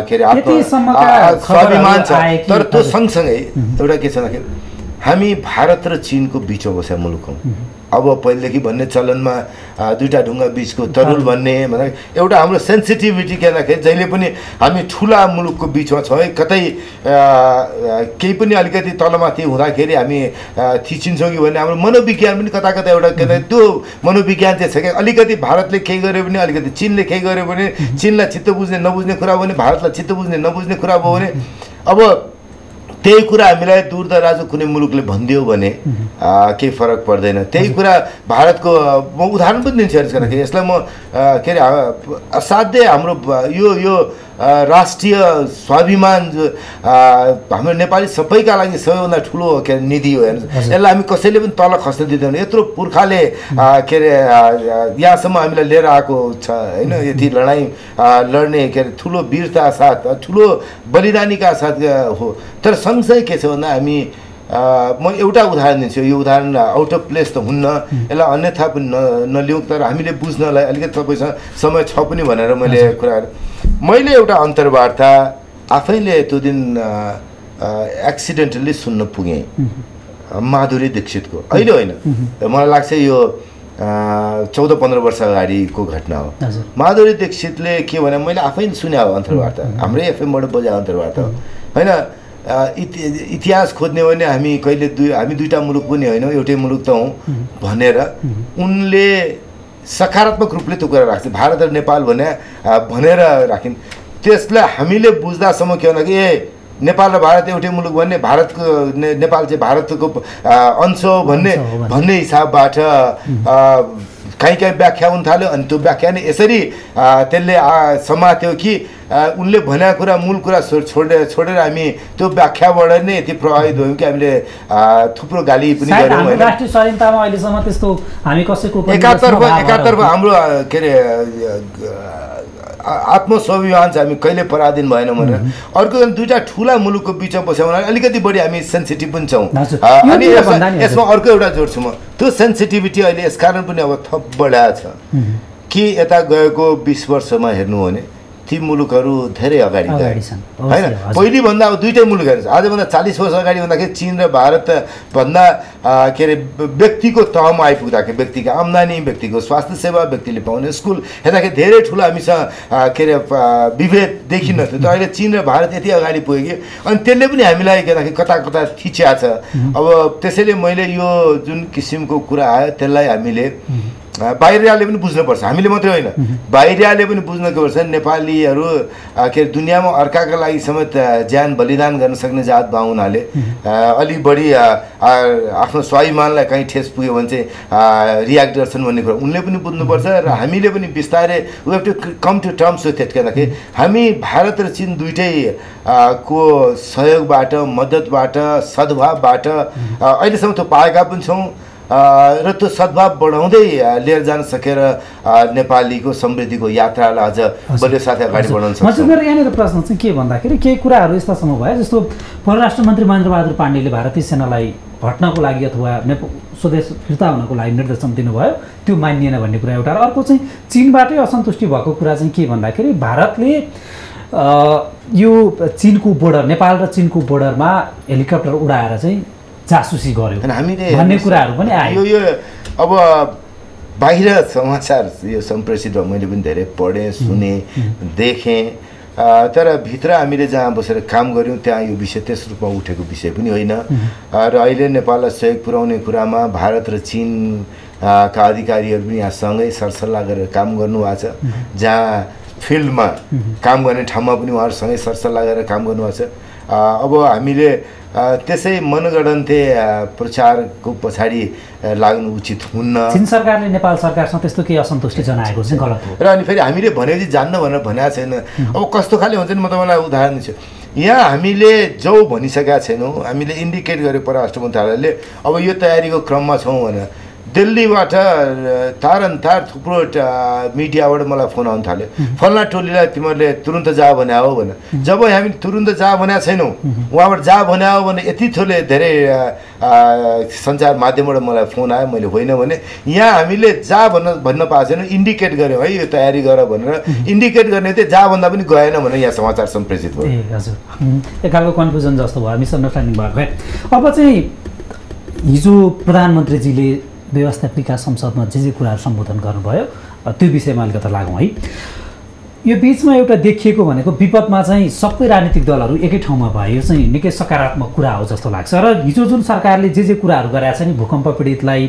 के अरे अ, स्वाभिमान छ। तर त्यो। सँगसँगै एउटा के छ भन्दाखेरि हामी भारत र चिनको बिचमा बसेका मुलुक हौँ अब पहिलेदेखि भन्ने चलनमा दुईवटा ढुङ्गा बिचको तरुल भन्ने भन्दा एउटा हाम्रो सेन्सिटिभिटी के भन्दाखेरि जहिले पनि हामी ठुला मुलुकको बिचमा छौँ है कतै केही पनि अलिकति तलमाथि हुँदाखेरि हामी थिचिन्छौँ कि भन्ने हाम्रो मनोविज्ञान पनि कता कता एउटा के त्यो मनोविज्ञान चाहिँ छ क्या। अलिकति भारतले केही गर्यो भने अलिकति चिनले केही गर्यो भने चिनलाई चित्त बुझ्ने नबुझ्ने कुरा भयो भने भारतलाई चित्त बुझ्ने नबुझ्ने कुरा भयो भने अब त्यही कुरा हामीलाई दूर दराजको कुनै मुलुकले भनिदियो भने केही फरक पर्दैन। त्यही कुरा भारतको म उदाहरण पनि दिन्छु यसलाई म के अरे असाध्यै हाम्रो यो यो राष्ट्रिय स्वाभिमान हाम्रो नेपाली सबैका लागि सबैभन्दा ठुलो के अरे निधि हो हेर्नुहोस्। यसलाई हामी कसैले पनि तल खस्न दिँदैनौँ। यत्रो पुर्खाले के अरे यहाँसम्म हामीलाई लिएर आएको छ होइन? यति लडाइँ लड्ने के अरे ठुलो वीरता साथ ठुलो बलिदानीका साथ हो। तर सँगसँगै के छ भन्दा हामी म एउटा उदाहरण दिन्छु। यो उदाहरण आउट अफ प्लेस त हुन्न। यसलाई अन्यथा पनि न नलिउँ। तर हामीले बुझ्नलाई अलिकति तपाईँसँग समय छ पनि भनेर मैले कुरा मैले एउटा अन्तर्वार्ता आफैले त्यो दिन एक्सिडेन्टली सुन्न पुगेँ। माधुरी दीक्षितको। अहिले होइन। मलाई लाग्छ यो चौध पन्ध्र वर्ष अगाडिको घटना हो। माधुरी दीक्षितले के भने मैले आफै सुने हो अन्तर्वार्ता। हाम्रै एफएमबाट बजाएको अन्तर्वार्ता हो। होइन इति- इतिहास खोज्ने हो भने हामी कहिले दुई हामी दुईवटा मुलुक पनि होइनौँ एउटै मुलुक त हौँ भनेर उनले सकारात्मक रूपले त्यो कुरा राख्छ भारत र नेपाल भने भनेर राखिन्। त्यसलाई हामीले बुझ्दासम्म के भन्दा कि ए नेपाल र भारत एउटै मुलुक भन्ने भारतको नेपाल चाहिँ भारतको अंश हो भन्ने भन्ने। हिसाबबाट कहीँ कहीँ व्याख्या हुन थाल्यो अनि त्यो व्याख्या नै यसरी त्यसले समात्यो कि उनले भनेको कुरा मूल कुरा छोडेर छोडेर हामी त्यो व्याख्याबाट नै यति प्रभावित भयौँ कि हामीले थुप्रो गाली पनि गऱ्यौँ अहिलेसम्म त्यस्तो हामी कसैको एकातर्फ एकातर्फ हाम्रो के अरे आत्मस्वाभिमान चाहिँ हामी कहिले पराधीन भएनौँ भनेर। अर्को दुईवटा ठुला मुलुकको बिचमा बस्यौँ भने अलिकति बढी हामी सेन्सिटिभ पनि छौँ। अनि यसमा अर्को एउटा जोड्छु म। त्यो सेन्सिटिभिटी अहिले यसकारण पनि अब थप बढाएको छ। कि यता गएको बिस वर्षमा हेर्नु हो भने? ती मुलुकहरू धेरै अगाडि छन्। होइन। पहिलेभन्दा अब दुइटै मुलुकहरू छ आजभन्दा चालिस वर्ष अगाडि भन्दाखेरि चिन र भारत भन्दा के अरे व्यक्तिको तहमा आइपुग्दाखेरि व्यक्तिको आम्दानी व्यक्तिको स्वास्थ्य सेवा व्यक्तिले पाउने स्कुल हेर्दाखेरि धेरै ठुलो हामीसँग के अरे विभेद देखिन थियो तर अहिले चिन र भारत यति अगाडि पुग्यो कि अनि त्यसले पनि हामीलाई के भन्दाखेरि कता कता थिच्या छ। अब त्यसैले मैले यो जुन किसिमको कुरा आयो त्यसलाई हामीले बाहिरियाले पनि बुझ्नुपर्छ हामीले मात्रै होइन। बाहिरियाले पनि बुझ्नको पर्छ। नेपालीहरू के अरे दुनियाँमा अर्काका लागि समेत ज्यान बलिदान गर्न सक्ने जात भए हुनाले अलिक बढी आफ्नो स्वाभिमानलाई कहीँ ठेस पुग्यो भने चाहिँ रियाक्ट गर्छन् भन्ने कुरा उनले पनि बुझ्नुपर्छ र हामीले पनि बिस्तारै we have to come to terms with it हामी भारत र चिन दुइटै को सहयोगबाट मद्दतबाट सद्भावबाट अहिलेसम्म त्यो पाएका पनि छौँ। र त्यो सद्भाव बढाउँदै लिएर जान सकेर नेपालीको समृद्धिको यात्रालाई अझ बलियो साथै अगाडि बढाउन सक्छौँ। मेरो यहाँनिर प्रश्न चाहिँ के भन्दाखेरि केही कुराहरू यस्तासम्म भयो जस्तो परराष्ट्र मन्त्री महेन्द्रबहादुर पाण्डेले भारतीय सेनालाई हट्नको लागि अथवा नेप स्वदेश फिर्ता हुनको लागि निर्देशन दिनुभयो त्यो मानिएन भन्ने कुरा एउटा। र अर्को चाहिँ चिनबाटै असन्तुष्टि भएको कुरा चाहिँ के भन्दाखेरि भारतले यो चिनको बोर्डर नेपाल र चिनको बोर्डरमा हेलिकप्टर उडाएर चाहिँ जासुसी गर्यो। हामीले भन्ने कुराहरू पनि आयो। यो यो अब बाहिर समाचार यो सम्प्रेषित भयो मैले पनि धेरै पढेँ सुने देखेँ। तर भित्र हामीले जहाँ बसेर काम गऱ्यौँ त्यहाँ यो विषय त्यस रूपमा उठेको विषय पनि होइन। र अहिले नेपाललाई सहयोग पुर्याउने कुरामा भारत र चिन का अधिकारीहरू पनि यहाँ सँगै सरसल्लाह गरेर काम गर्नुभएको छ। जहाँ फिल्डमा काम गर्ने ठाउँमा पनि उहाँहरू सँगै सरसल्लाह गरेर काम गर्नुभएको छ। अब हामीले त्यसै मनगढन्ते अ, प्रचारको पछाडि लाग्नु उचित हुन्न। चिन सरकारले नेपाल सरकारसँग त्यस्तो केही असन्तुष्टि जनाएको चाहिँ गलत हो। र अनि फेरि हामीले भनेपछि जान्न भनेर भनेको छैन। अब कस्तो खाले हुन्छ नि म तपाईँलाई उदाहरण दिन्छु। यहाँ हामीले जाउँ भनिसकेका छैनौँ। हामीले इन्डिकेट गर्यो परराष्ट्र मन्त्रालयले अब यो तयारीको क्रममा छौँ भनेर। दिल्लीबाट तारन तार थुप्रो मिडियाबाट मलाई फोन आउनु थाल्यो। फल्ना टोलीलाई तिमीहरूले तुरुन्त जा भने हो भनेर। जब हामी तुरुन्त जा भनेको छैनौँ उहाँबाट जा भने हो भने यति थोरले धेरै सञ्चार माध्यमबाट मलाई फोन आयो मैले होइन भने यहाँ हामीले जा भन्न भन्न पाएको छैनौँ इन्डिकेट गऱ्यौँ है यो तयारी गर भनेर। इन्डिकेट गर्ने चाहिँ जा भन्दा पनि गएन भनेर यहाँ समाचार सम्प्रेषित भयो। ए हजुर। एक खालको कन्फ्युजन जस्तो भयो मिसअन्डरस्ट्यान्डिङ भएको है। अब चाहिँ हिजो प्रधानमन्त्रीजीले व्यवस्थापिका संसदमा जे जे कुराहरू सम्बोधन गर्नुभयो त्यो विषयमा अलिकति लागौँ है। यो बिचमा एउटा देखिएको भनेको विपदमा चाहिँ सबै राजनीतिक दलहरू एकै ठाउँमा भयो यो चाहिँ निकै सकारात्मक कुरा हो जस्तो लाग्छ। र हिजो जुन सरकारले जे जे कुराहरू गरेका छ नि भूकम्प पीडितलाई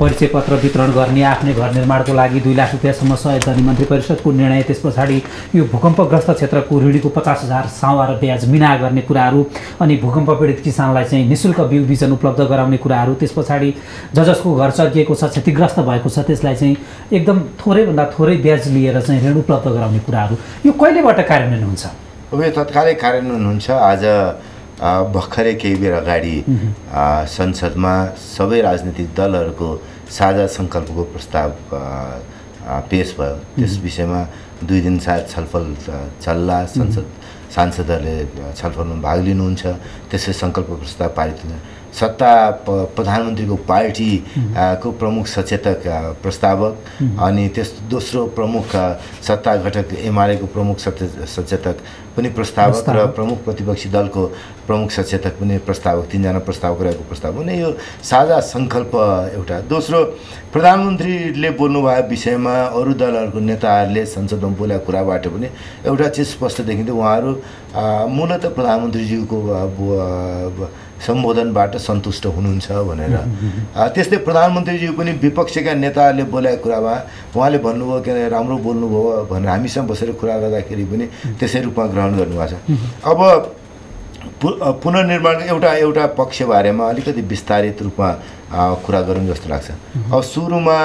परिचय पत्र वितरण गर्ने आफ्नै घर निर्माणको लागि दुई लाख रुपियाँसम्म सहयोग गर्ने मन्त्री परिषदको निर्णय त्यस पछाडि यो भूकम्पग्रस्त क्षेत्रको ऋणीको पचास हजार सावा र ब्याज मिना गर्ने कुराहरू अनि भूकम्प पीडित किसानलाई चाहिँ निशुल्क बिउ बिजन उपलब्ध गराउने कुराहरू त्यस पछाडि ज जसको घर चर्किएको छ क्षतिग्रस्त भएको छ त्यसलाई चाहिँ एकदम थोरैभन्दा थोरै ब्याज लिएर चाहिँ ऋण उपलब्ध गराउने कुराहरू यो कहिलेबाट कार्यान्वयन हुन्छ? अब यो तत्कालै कार्यान्वयन हुन्छ। आज भर्खरै केही बेर अगाडि संसदमा सबै राजनीतिक दलहरूको साझा सङ्कल्पको प्रस्ताव पेस भयो। त्यस विषयमा दुई दिन सायद छलफल चल्ला। संसद सांसदहरूले छलफलमा भाग लिनुहुन्छ। त्यसै सङ्कल्प प्रस्ताव पारित हुन्छ सत्ता प्रधानमन्त्रीको पार्टी अ, को प्रमुख सचेतक प्रस्तावक अनि त्यस दोस्रो प्रमुख सत्ता घटक एमआरएको प्रमुख सत्य सचेतक पनि प्रस्तावक र। प्रमुख प्रतिपक्षी दलको प्रमुख सचेतक पनि प्रस्तावक तिनजना प्रस्तावक रहेको प्रस्ताव भने यो साझा सङ्कल्प एउटा। दोस्रो प्रधानमन्त्रीले बोल्नुभएको विषयमा अरू दलहरूको नेताहरूले संसदमा बोलेको कुराबाट पनि एउटा चिज स्पष्ट देखिन्थ्यो। उहाँहरू मूलत प्रधानमन्त्रीज्यूको सम्बोधनबाट सन्तुष्ट हुनुहुन्छ भनेर। त्यस्तै प्रधानमन्त्रीज्यू पनि विपक्षका नेताहरूले बोलेको कुरामा उहाँले भन्नुभयो के अरे राम्रो बोल्नुभयो भनेर हामीसँग बसेर कुरा गर्दाखेरि पनि त्यसै रूपमा ग्रहण गर्नुभएको छ। अब पु अ, पुनर्निर्माणको एउटा एउटा पक्ष बारेमा अलिकति विस्तारित रूपमा कुरा गरौँ जस्तो लाग्छ। अब सुरुमा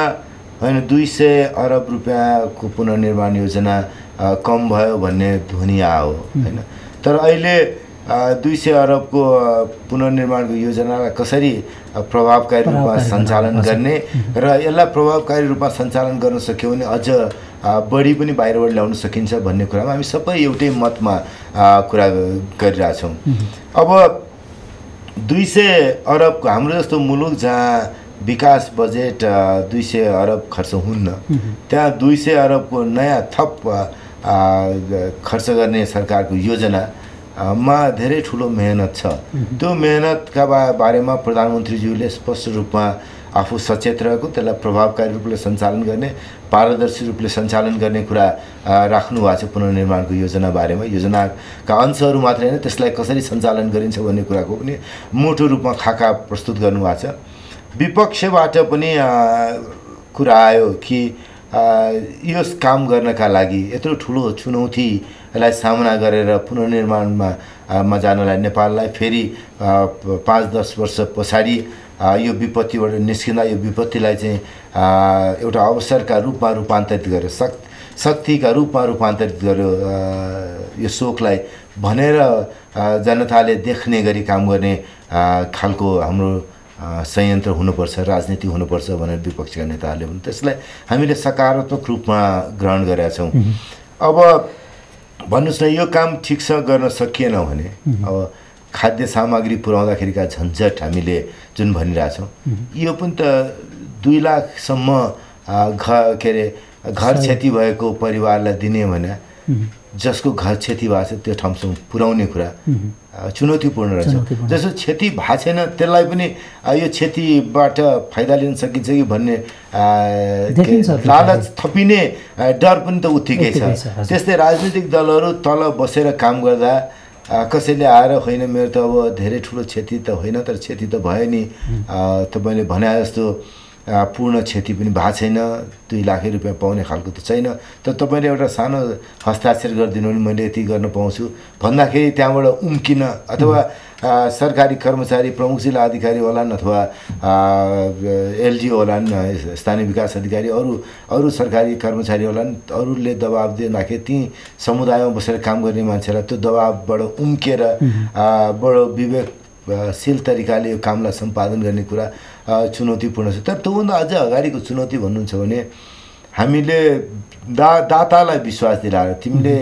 होइन दुई सय अरब रुपियाँको पुनर्निर्माण योजना कम भयो भन्ने ध्वनि आयो होइन। तर अहिले दुई सय अरबको पुनर्निर्माणको योजनालाई कसरी प्रभावकारी रूपमा सञ्चालन गर्ने र यसलाई प्रभावकारी रूपमा सञ्चालन गर्न सक्यो भने अझ बढी पनि बाहिरबाट ल्याउन सकिन्छ भन्ने कुरामा हामी सबै एउटै मतमा कुरा गरिरहेछौँ। अब दुई सय अरबको हाम्रो जस्तो मुलुक जहाँ विकास बजेट दुई सय अरब खर्च हुन्न त्यहाँ दुई सय अरबको नयाँ थप खर्च गर्ने सरकारको योजना मा धेरै ठुलो मेहनत छ। त्यो मेहनतका बा बारेमा प्रधानमन्त्रीज्यूले स्पष्ट रूपमा आफू सचेत रहेको त्यसलाई प्रभावकारी रूपले सञ्चालन गर्ने पारदर्शी रूपले सञ्चालन गर्ने कुरा राख्नु भएको छ पुनर्निर्माणको योजना बारेमा। योजनाका अंशहरू मात्रै होइन त्यसलाई कसरी सञ्चालन गरिन्छ भन्ने कुराको पनि मोटो रूपमा खाका प्रस्तुत गर्नुभएको छ। विपक्षबाट पनि कुरा आयो कि यो काम गर्नका लागि यत्रो ठुलो चुनौतीलाई सामना गरेर पुनर्निर्माणमा मा जानलाई नेपाललाई फेरि पाँच दस वर्ष पछाडि यो विपत्तिबाट निस्किँदा यो विपत्तिलाई चाहिँ एउटा अवसरका रूपमा रूपान्तरित गरेर शक् शक्तिका रूपमा रूपान्तरित गर्यो यो शोकलाई भनेर जनताले देख्ने गरी काम गर्ने खालको हाम्रो संयन्त्र हुनुपर्छ राजनीति हुनुपर्छ भनेर विपक्षका नेताहरूले पनि त्यसलाई हामीले सकारात्मक रूपमा ग्रहण गरेका छौँ। अब भन्नुहोस् न यो काम ठिकसँग गर्न सकिएन भने अब खाद्य सामग्री पुर्याउँदाखेरिका झन्झट हामीले जुन भनिरहेछौँ यो पनि त दुई लाखसम्म घ के अरे घर क्षति भएको परिवारलाई दिने भने जसको घर क्षति भएको छ त्यो ठाउँसम्म पुर्याउने कुरा। चुनौतीपूर्ण रहेछ। चुनौतीपूर्ण। जसो क्षति भएको छैन त्यसलाई पनि यो क्षतिबाट फाइदा लिन सकिन्छ कि भन्ने लालच थपिने डर पनि त उत्तिकै छ। त्यस्तै राजनीतिक दलहरू तल बसेर काम गर्दा कसैले आएर होइन मेरो त अब धेरै ठुलो क्षति त होइन तर क्षति त भयो नि। तपाईँले भने जस्तो पूर्ण क्षति पनि भएको छैन दुई लाखै रुपियाँ पाउने खालको त छैन। तर तपाईँले एउटा सानो हस्ताक्षर गरिदिनु भने मैले यति गर्न पाउँछु। भन्दाखेरि त्यहाँबाट उम्किन अथवा सरकारी कर्मचारी प्रमुख जिल्ला अधिकारी होलान् अथवा एलजिओ होलान् स्थानीय विकास अधिकारी अरू अरू सरकारी कर्मचारी होलान् अरूले दबाब दिँदाखेरि ती समुदायमा बसेर काम गर्ने मान्छेलाई त्यो दबाबबाट उम्केर अ, बडो विवेकशील तरिकाले यो कामलाई सम्पादन गर्ने कुरा चुनौतीपूर्ण छ तर त्योभन्दा अझ अगाडिको चुनौती भन्नुहुन्छ भने हामीले दा दातालाई विश्वास दिलाएर तिमीले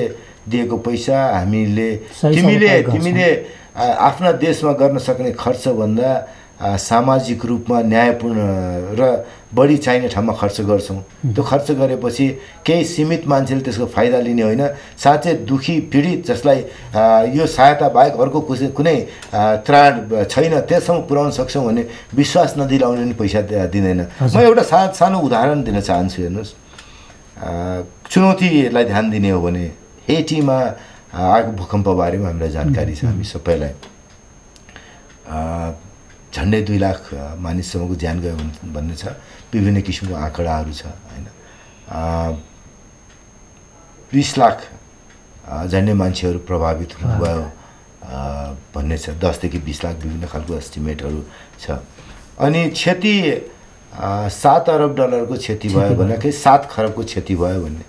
दिएको पैसा हामीले तिमीले। तिमीले आफ्ना देशमा गर्न सक्ने खर्चभन्दा सामाजिक रूपमा न्यायपूर्ण र बढी चाहिने ठाउँमा खर्च गर्छौँ। त्यो खर्च गरेपछि केही सीमित मान्छेले त्यसको फाइदा लिने होइन। साँच्चै दुखी पीडित जसलाई यो सहायता बाहेक अर्को कुनै कुनै त्राण छैन त्यससम्म पुर्याउन सक्छौँ भने विश्वास नदिलाउने पनि पैसा दिँदैन। म एउटा सा सानो उदाहरण दिन चाहन्छु हेर्नुहोस्। चुनौतीलाई ध्यान दिने हो भने हेटीमा आ, आएको भूकम्प बारेमा हामीलाई जानकारी छ हामी सबैलाई। झन्डै दुई लाख मानिससम्मको ज्यान गयो भन्- भन्ने छ। विभिन्न किसिमको आँकडाहरू छ होइन। बिस लाख झन्डै मान्छेहरू प्रभावित हुनुभयो भन्ने छ। दसदेखि बिस लाख विभिन्न खालको एस्टिमेटहरू छ। अनि क्षति सात अरब डलरको क्षति भयो भन्दाखेरि सात खरबको क्षति भयो भन्ने।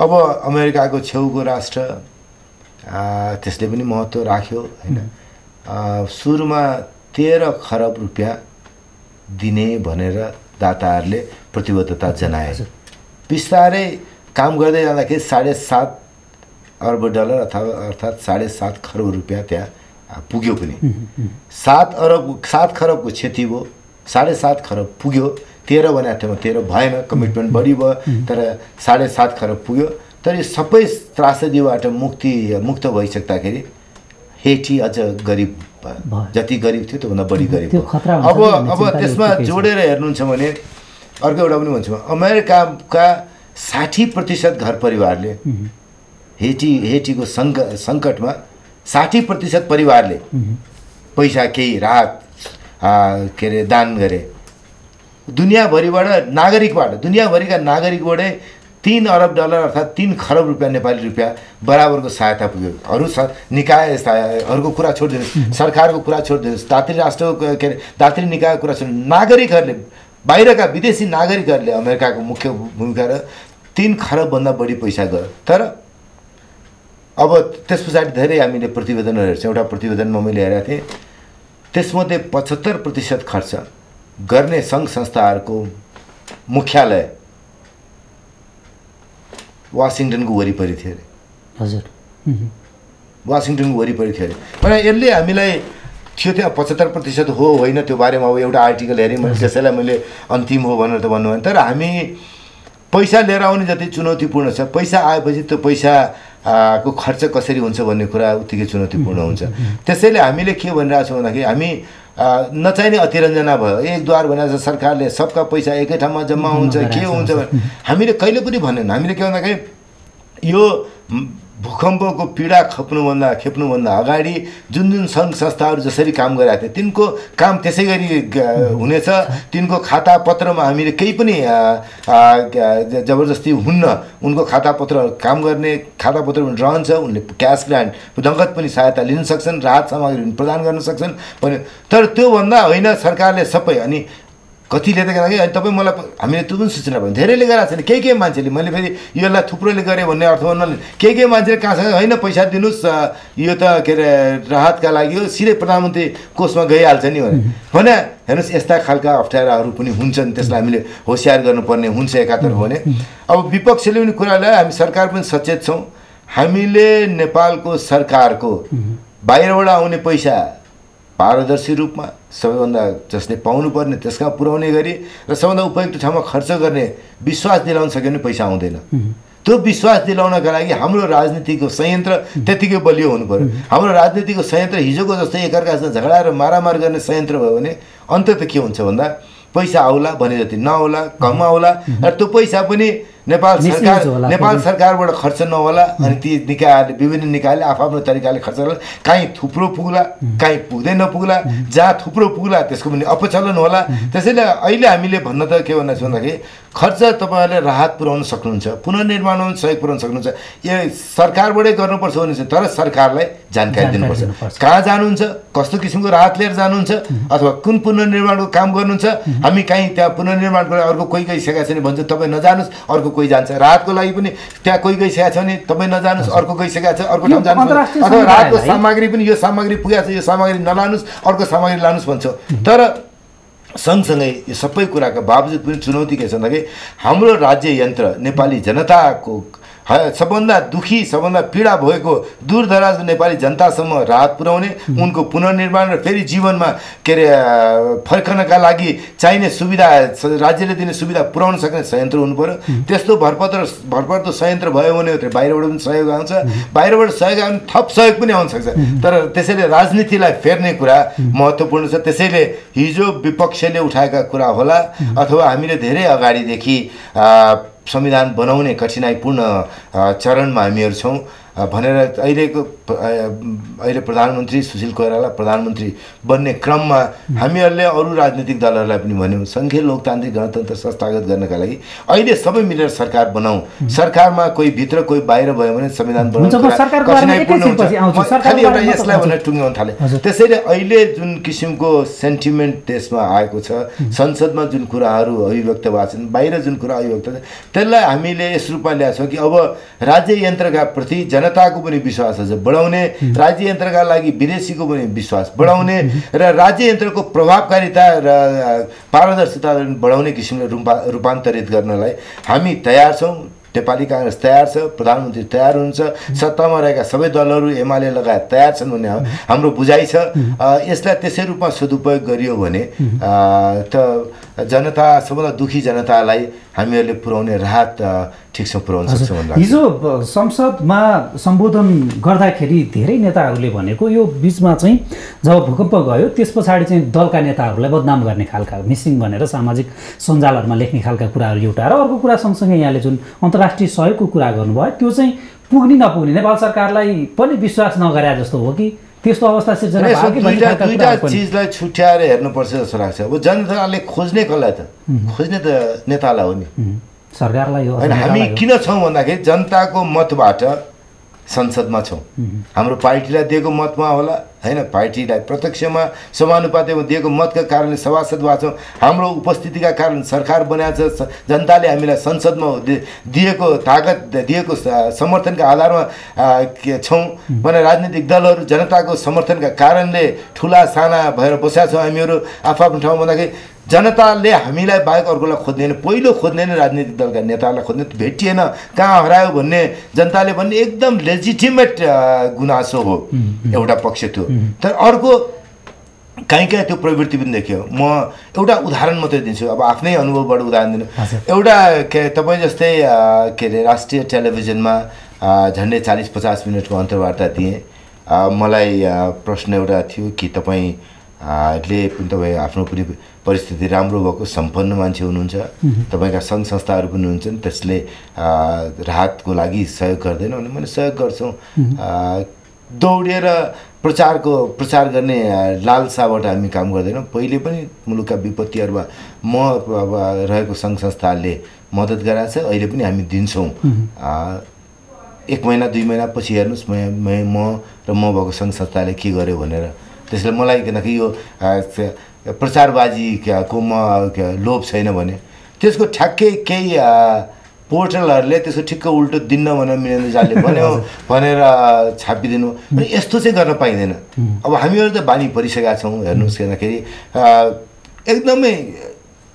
अब अमेरिकाको छेउको राष्ट्र त्यसले पनि महत्त्व राख्यो होइन। सुरुमा तेह्र खरब रुपियाँ दिने भनेर दाताहरूले प्रतिबद्धता जनाए। बिस्तारै काम गर्दै जाँदाखेरि साढे सात अर्ब डलर अथवा अर्थात् साढे सात खरब रुपियाँ त्यहाँ पुग्यो पनि। सात अरब सात खरबको क्षति भयो। साढे सात खरब पुग्यो। तेह्र भनेको थिएँ तेह्र भएन कमिटमेन्ट बढी भयो तर साढे सात खरब पुग्यो। तर यो सबै त्रासदीबाट मुक्ति मुक्त भइसक्दाखेरि हेटी अझ गरिब। जति गरिब थियो त्योभन्दा बढी गरिब हुन्छ अब अब त्यसमा। जोडेर हेर्नुहुन्छ भने अर्को एउटा पनि भन्छु। अमेरिकाका साठी प्रतिशत घर परिवारले हेटी हेटीको सङ्क सङ्कटमा साठी प्रतिशत परिवारले पैसा केही राहत के अरे दान गरे। दुनियाँभरिबाट नागरिकबाट दुनियाँभरिका नागरिकबाटै तिन अरब डलर अर्थात् तिन खरब रुपियाँ नेपाली रुपियाँ बराबरको सहायता पुग्यो। अरू स निकाय हरूको कुरा छोडिदिनुहोस् सरकारको कुरा छोडिदिनुहोस् दात्री राष्ट्रको के अरे दात्री निकायको कुरा छोडिदिनु नागरिकहरूले बाहिरका विदेशी नागरिकहरूले अमेरिकाको मुख्य भूमिका र तिन खरबभन्दा बढी पैसा गयो तर अब त्यस पछाडि धेरै हामीले प्रतिवेदनहरू हेर्छौँ। एउटा प्रतिवेदनमा मैले हेरेको थिएँ त्यसमध्ये पचहत्तर प्रतिशत खर्च गर्ने सङ्घ संस्थाहरूको मुख्यालय वासिङटनको वरिपरि थियो अरे। हजुर। वासिङटनको वरिपरि थियो अरे। भने यसले हामीलाई थियो त्यहाँ पचहत्तर प्रतिशत हो होइन त्यो बारेमा अब एउटा आर्टिकल हेरेँ मैले त्यसैलाई मैले अन्तिम हो भनेर त भन्नु भएन तर हामी पैसा लिएर आउने जति चुनौतीपूर्ण छ पैसा आएपछि त्यो पैसा को खर्च कसरी हुन्छ भन्ने कुरा उत्तिकै चुनौतीपूर्ण हुन्छ। त्यसैले हामीले के भनिरहेको छौँ भन्दाखेरि हामी नचाहिने अतिरञ्जना भयो। एक द्वार भनेर सरकारले सबका पैसा एकै ठाउँमा जम्मा हुन्छ के हुन्छ भने हामीले कहिले पनि भनेन। हामीले के भन्दाखेरि यो भूकम्पको पीडा खप्नुभन्दा खेप्नुभन्दा अगाडि जुन जुन सङ्घ संस्थाहरू जसरी काम गरेका थिए तिनको काम त्यसै गरी हुनेछ। तिनको खाता पत्रमा हामीले केही पनि जबरजस्ती हुन्न उनको खाता पत्र काम गर्ने खाता पत्र रहन्छ उनले क्यास ग्रान्ट नगद पनि सहायता लिन सक्छन् राहत सामग्री पनि प्रदान गर्न सक्छन्। भने तर त्योभन्दा होइन सरकारले सबै अनि कतिले त कि अनि तपाईँ मलाई हामीले त्यो पनि सूचना पायौँ धेरैले गरेको छैन। केही केही मान्छेले मैले फेरि यसलाई थुप्रोले गरेँ भन्ने अर्थ भन्नाले केही केही मान्छेले कहाँसँग होइन पैसा दिनुहोस् यो त के अरे राहतका लागि हो सिधै प्रधानमन्त्री कोषमा गइहाल्छ नि भने भने हेर्नुहोस् यस्ता खालका अप्ठ्याराहरू पनि हुन्छन् त्यसलाई हामीले होसियार गर्नुपर्ने हुन्छ एकातर्फ भने। अब विपक्षले पनि कुरा ल्यायो हामी सरकार पनि सचेत छौँ। हामीले नेपालको सरकारको बाहिरबाट आउने पैसा पारदर्शी रूपमा सबैभन्दा जसले पाउनुपर्ने त्यसमा पुर्याउने गरी र सबभन्दा उपयुक्त ठाउँमा खर्च गर्ने विश्वास दिलाउन सक्यो भने पैसा आउँदैन। त्यो विश्वास दिलाउनका लागि हाम्रो राजनीतिको संयन्त्र त्यत्तिकै बलियो हुनु पर्यो हाम्रो राजनीतिको संयन्त्र हिजोको जस्तै एकअर्कासँग झगडा र मारामार गर्ने संयन्त्र भयो भने अन्त त के हुन्छ भन्दा पैसा आउला भने जति नआउला कम आउला र त्यो पैसा पनि नेपाल सरकार नेपाल। सरकारबाट खर्च नहोला अनि ती निकायहरूले विभिन्न निकायले आफ्नो तरिकाले खर्च गर्ला। काहीँ थुप्रो पुग्ला काहीँ पुग्दै नपुग्ला जहाँ थुप्रो पुग्ला त्यसको पनि अपचलन होला। त्यसैले अहिले हामीले भन्न त के भन्नु छ भन्दाखेरि खर्च तपाईँहरूले राहत पुर्याउन सक्नुहुन्छ पुनर्निर्माणमा पनि सहयोग पुर्याउन सक्नुहुन्छ। यो सरकारबाटै गर्नुपर्छ भने चाहिँ तर सरकारलाई जानकारी दिनुपर्छ। कहाँ जानुहुन्छ कस्तो किसिमको राहत लिएर जानुहुन्छ अथवा कुन पुनर्निर्माणको काम गर्नुहुन्छ हामी काहीँ त्यहाँ पुनर्निर्माणको लागि अर्को कोही गइसकेको छ भने भन्छ तपाईँ नजानुहोस् अर्को कोही जान्छ। राहतको लागि पनि त्यहाँ कोही गइसकेको छ भने तपाईँ नजानुहोस् अर्को गइसकेको छ अर्को ठाउँ जानुहोस्। अथवा राहतको सामग्री पनि यो सामग्री पुगेको छ यो सामग्री नलानुहोस् अर्को सामग्री लानुहोस् भन्छ। तर सँगसँगै यो सबै कुराका बावजुद पनि चुनौती के छ भन्दाखेरि हाम्रो राज्य यन्त्र नेपाली जनताको सबभन्दा दुखी सबभन्दा पीडा भएको दूरदराजको नेपाली जनतासम्म राहत पुर्याउने उनको पुनर्निर्माण र फेरि जीवनमा के अरे फर्कनका लागि चाहिने सुविधा राज्यले दिने सुविधा पुर्याउन सक्ने संयन्त्र हुनु पऱ्यो त्यस्तो भरपर्दो भरपर्दो संयन्त्र भयो भने बाहिरबाट पनि सहयोग आउँछ। बाहिरबाट सहयोग आयो भने थप सहयोग पनि आउन सक्छ। तर त्यसैले राजनीतिलाई फेर्ने कुरा महत्त्वपूर्ण छ। त्यसैले हिजो विपक्षले उठाएका कुरा होला अथवा हामीले धेरै अगाडिदेखि संविधान बनाउने कठिनाइपूर्ण चरणमा हामीहरू छौँ भनेर अहिलेको अहिले प्रधानमन्त्री सुशील कोइराला प्रधानमन्त्री बन्ने क्रममा हामीहरूले अरू राजनीतिक दलहरूलाई पनि भन्यौँ सङ्घीय लोकतान्त्रिक गणतन्त्र संस्थागत गर्नका लागि अहिले सबै मिलेर सरकार बनाऊ। सरकारमा कोही भित्र कोही बाहिर भयो भने संविधान बनाउनु खालि एउटा यसलाई भनेर टुङ्ग्याउन थालेँ। त्यसैले अहिले जुन किसिमको सेन्टिमेन्ट देशमा आएको छ संसदमा जुन कुराहरू अभिव्यक्त भएको छन् बाहिर जुन कुरा अभिव्यक्त छ त्यसलाई हामीले यस रूपमा ल्याएको छौँ कि अब राज्य यन्त्रका प्रति जनताको पनि विश्वास छ बढाउने राज्य यन्त्रका लागि विदेशीको पनि विश्वास बढाउने र राज्य यन्त्रको प्रभावकारिता र पारदर्शिता बढाउने किसिमले रूपा रूपान्तरित गर्नलाई हामी तयार छौँ। नेपाली काङ्ग्रेस तयार छ प्रधानमन्त्री तयार हुनुहुन्छ सत्तामा रहेका सबै दलहरू एमाले लगायत तयार छन् भन्ने हाम्रो बुझाइ छ। यसलाई त्यसै रूपमा सदुपयोग गरियो भने त जनता सबभन्दा दुखी जनतालाई हामीहरूले पुर्याउने राहत ठिकसँग पुर्याउन सक्छौँ। हिजो संसदमा सम्बोधन गर्दाखेरि धेरै नेताहरूले भनेको यो बिचमा चाहिँ जब भूकम्प गयो त्यस पछाडि चाहिँ दलका नेताहरूलाई बदनाम गर्ने खालका मिसिङ भनेर सामाजिक सञ्जालहरूमा लेख्ने खालका कुराहरू एउटा र अर्को कुरा सँगसँगै यहाँले जुन अन्तर्राष्ट्रिय सहयोगको कुरा गर्नुभयो त्यो चाहिँ पुग्ने नपुग्ने नेपाल सरकारलाई पनि विश्वास नगरे जस्तो हो कि त्यस्तो अवस्था दुईवटा चिजलाई छुट्याएर हेर्नुपर्छ जस्तो लाग्छ। अब जनताले खोज्ने कसलाई त? खोज्ने त नेतालाई हो नि। सरकारलाई हो होइन हामी। किन छौँ भन्दाखेरि जनताको मतबाट संसदमा छौँ हाम्रो पार्टीलाई दिएको मतमा होला होइन? पार्टीलाई प्रत्यक्षमा समानुपातिमा दिएको मतका कारणले सभासद भएको छौँ। हाम्रो उपस्थितिका कारण सरकार बनाएको छ जनताले हामीलाई संसदमा दिएको तागत दिएको समर्थनका आधारमा छौँ भने राजनीतिक दलहरू जनताको समर्थनका कारणले ठुला साना भएर बसेका छौँ हामीहरू आफ्नो ठाउँमा भन्दाखेरि जनताले हामीलाई बाहेक अर्कोलाई खोज्दैन। पहिलो खोज्ने नै राजनीतिक दलका नेताहरूलाई खोज्ने भेटिएन। कहाँ हरायो भन्ने जनताले भन्ने एकदम लेजिटिमेट गुनासो हो। एउटा पक्ष थियो। तर अर्को काहीँ काहीँ त्यो प्रवृत्ति पनि देखियो। म एउटा उदाहरण मात्रै दिन्छु अब आफ्नै अनुभवबाट उदाहरण दिनु। एउटा के तपाईँ जस्तै के अरे राष्ट्रिय टेलिभिजनमा झन्डै चालिस पचास मिनटको अन्तर्वार्ता दिएँ। मलाई प्रश्न एउटा थियो कि तपाईँ अ, ले पनि तपाईँ आफ्नो पनि परिस्थिति राम्रो भएको सम्पन्न मान्छे हुनुहुन्छ। तपाईँका सङ्घ संस्थाहरू पनि हुनुहुन्छ नि त्यसले राहतको लागि सहयोग गर्दैन। भने मैले सहयोग गर्छौँ। दौडेर प्रचारको प्रचार गर्ने लालसाबाट हामी काम गर्दैनौँ। पहिले पनि मुलुकका विपत्तिहरूमा म रहेको सङ्घ संस्थाहरूले मद्दत गराएको छ। अहिले पनि हामी दिन्छौँ। एक महिना दुई महिनापछि हेर्नुहोस् म र म भएको सङ्घ संस्थाले के गर्यो भनेर। त्यसले मलाई किनकि यो प्रचारबाजीको म लोभ छैन भने। त्यसको ठ्याक्कै केही पोर्टलहरूले त्यसको ठिक्क उल्टो दिन्न भनेर मिलेन्द्र जाले भन्यो भनेर छापिदिनु। अनि यस्तो चाहिँ गर्न पाइँदैन। अब हामीहरू त बानी परिसकेका छौँ हेर्नुहोस् अ, एकदमै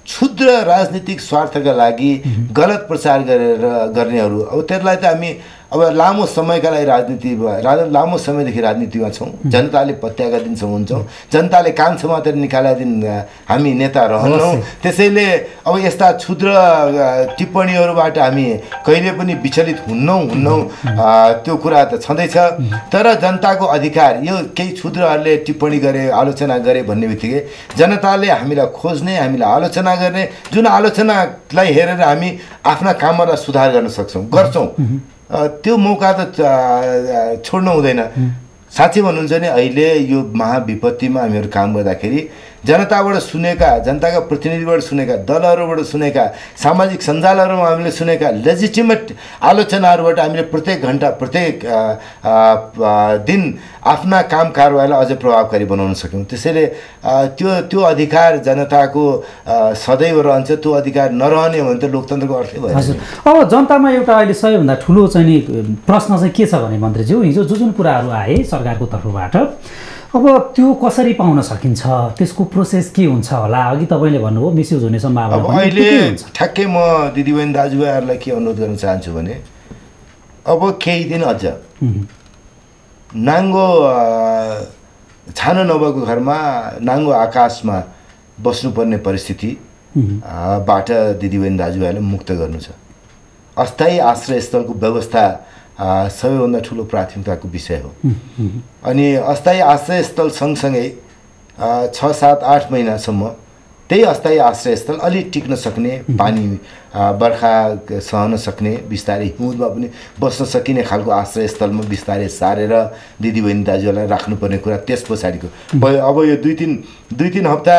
क्षुद्र राजनीतिक स्वार्थका लागि गलत प्रचार गरेर गर्नेहरू। अब त्यसलाई त हामी अब लामो समयका लागि राजनीति रा लामो समयदेखि राजनीतिमा छौँ। जनताले पत्याएका दिनसम्म हुन्छौँ। जनताले काम छ मात्र निकालेका दिन हामी नेता रहन्नौँ त्यसैले अब यस्ता क्षुद्र टिप्पणीहरूबाट हामी कहिले पनि विचलित हुन्नौँ हुन्नौँ। त्यो कुरा त छँदैछ। तर जनताको अधिकार यो केही क्षुद्रहरूले टिप्पणी गरे आलोचना गरे भन्ने बित्तिकै जनताले हामीलाई खोज्ने हामीलाई आलोचना गर्ने जुन आलोचनालाई हेरेर हामी आफ्ना कामहरूलाई सुधार गर्न सक्छौँ गर्छौँ। त्यो मौका त छोड्नु हुँदैन। साँच्चै भन्नुहुन्छ भने अहिले यो महाविपत्तिमा हामीहरू काम गर्दाखेरि जनताबाट सुनेका जनताका प्रतिनिधिबाट सुनेका दलहरूबाट सुनेका सामाजिक सञ्जालहरूमा हामीले सुनेका लेजिटिमेट आलोचनाहरूबाट हामीले प्रत्येक घन्टा प्रत्येक दिन आफ्ना काम कारवाहीलाई अझै प्रभावकारी बनाउन सक्यौँ। त्यसैले त्यो त्यो अधिकार जनताको सदैव रहन्छ त्यो अधिकार नरहने हो भने त लोकतन्त्रको अर्थै भयो हजुर। अब जनतामा एउटा अहिले सबैभन्दा ठुलो चाहिँ नि प्रश्न चाहिँ के छ भने मन्त्रीज्यू हिजो जो जुन कुराहरू आए सरकारको तर्फबाट अब त्यो कसरी पाउन सकिन्छ? त्यसको प्रोसेस के हुन्छ होला? अघि तपाईँले भन्नुभयो मिसयुज हुने सम्भावना अब अहिले ठ्याक्कै म दिदीबहिनी दाजुभाइहरूलाई के अनुरोध गर्न चाहन्छु भने अब केही दिन अझ नाङ्गो छानो नभएको घरमा नाङ्गो आकाशमा बस्नुपर्ने परिस्थिति बाट दिदीबहिनी दाजुभाइलाई मुक्त गर्नु छ। अस्थायी आश्रयस्थलको व्यवस्था सबैभन्दा ठुलो प्राथमिकताको विषय हो। अनि अस्थायी आश्रयस्थल सँगसँगै छ सात आठ महिनासम्म त्यही अस्थायी आश्रयस्थल अलि टिक्न सक्ने पानी बर्खा सहन सक्ने बिस्तारै हिउँदमा पनि बस्न सकिने खालको आश्रयस्थलमा बिस्तारै सारेर दिदीबहिनी दाजुहरूलाई राख्नुपर्ने कुरा त्यस पछाडिको। अब यो दुई तिन दुई तिन हप्ता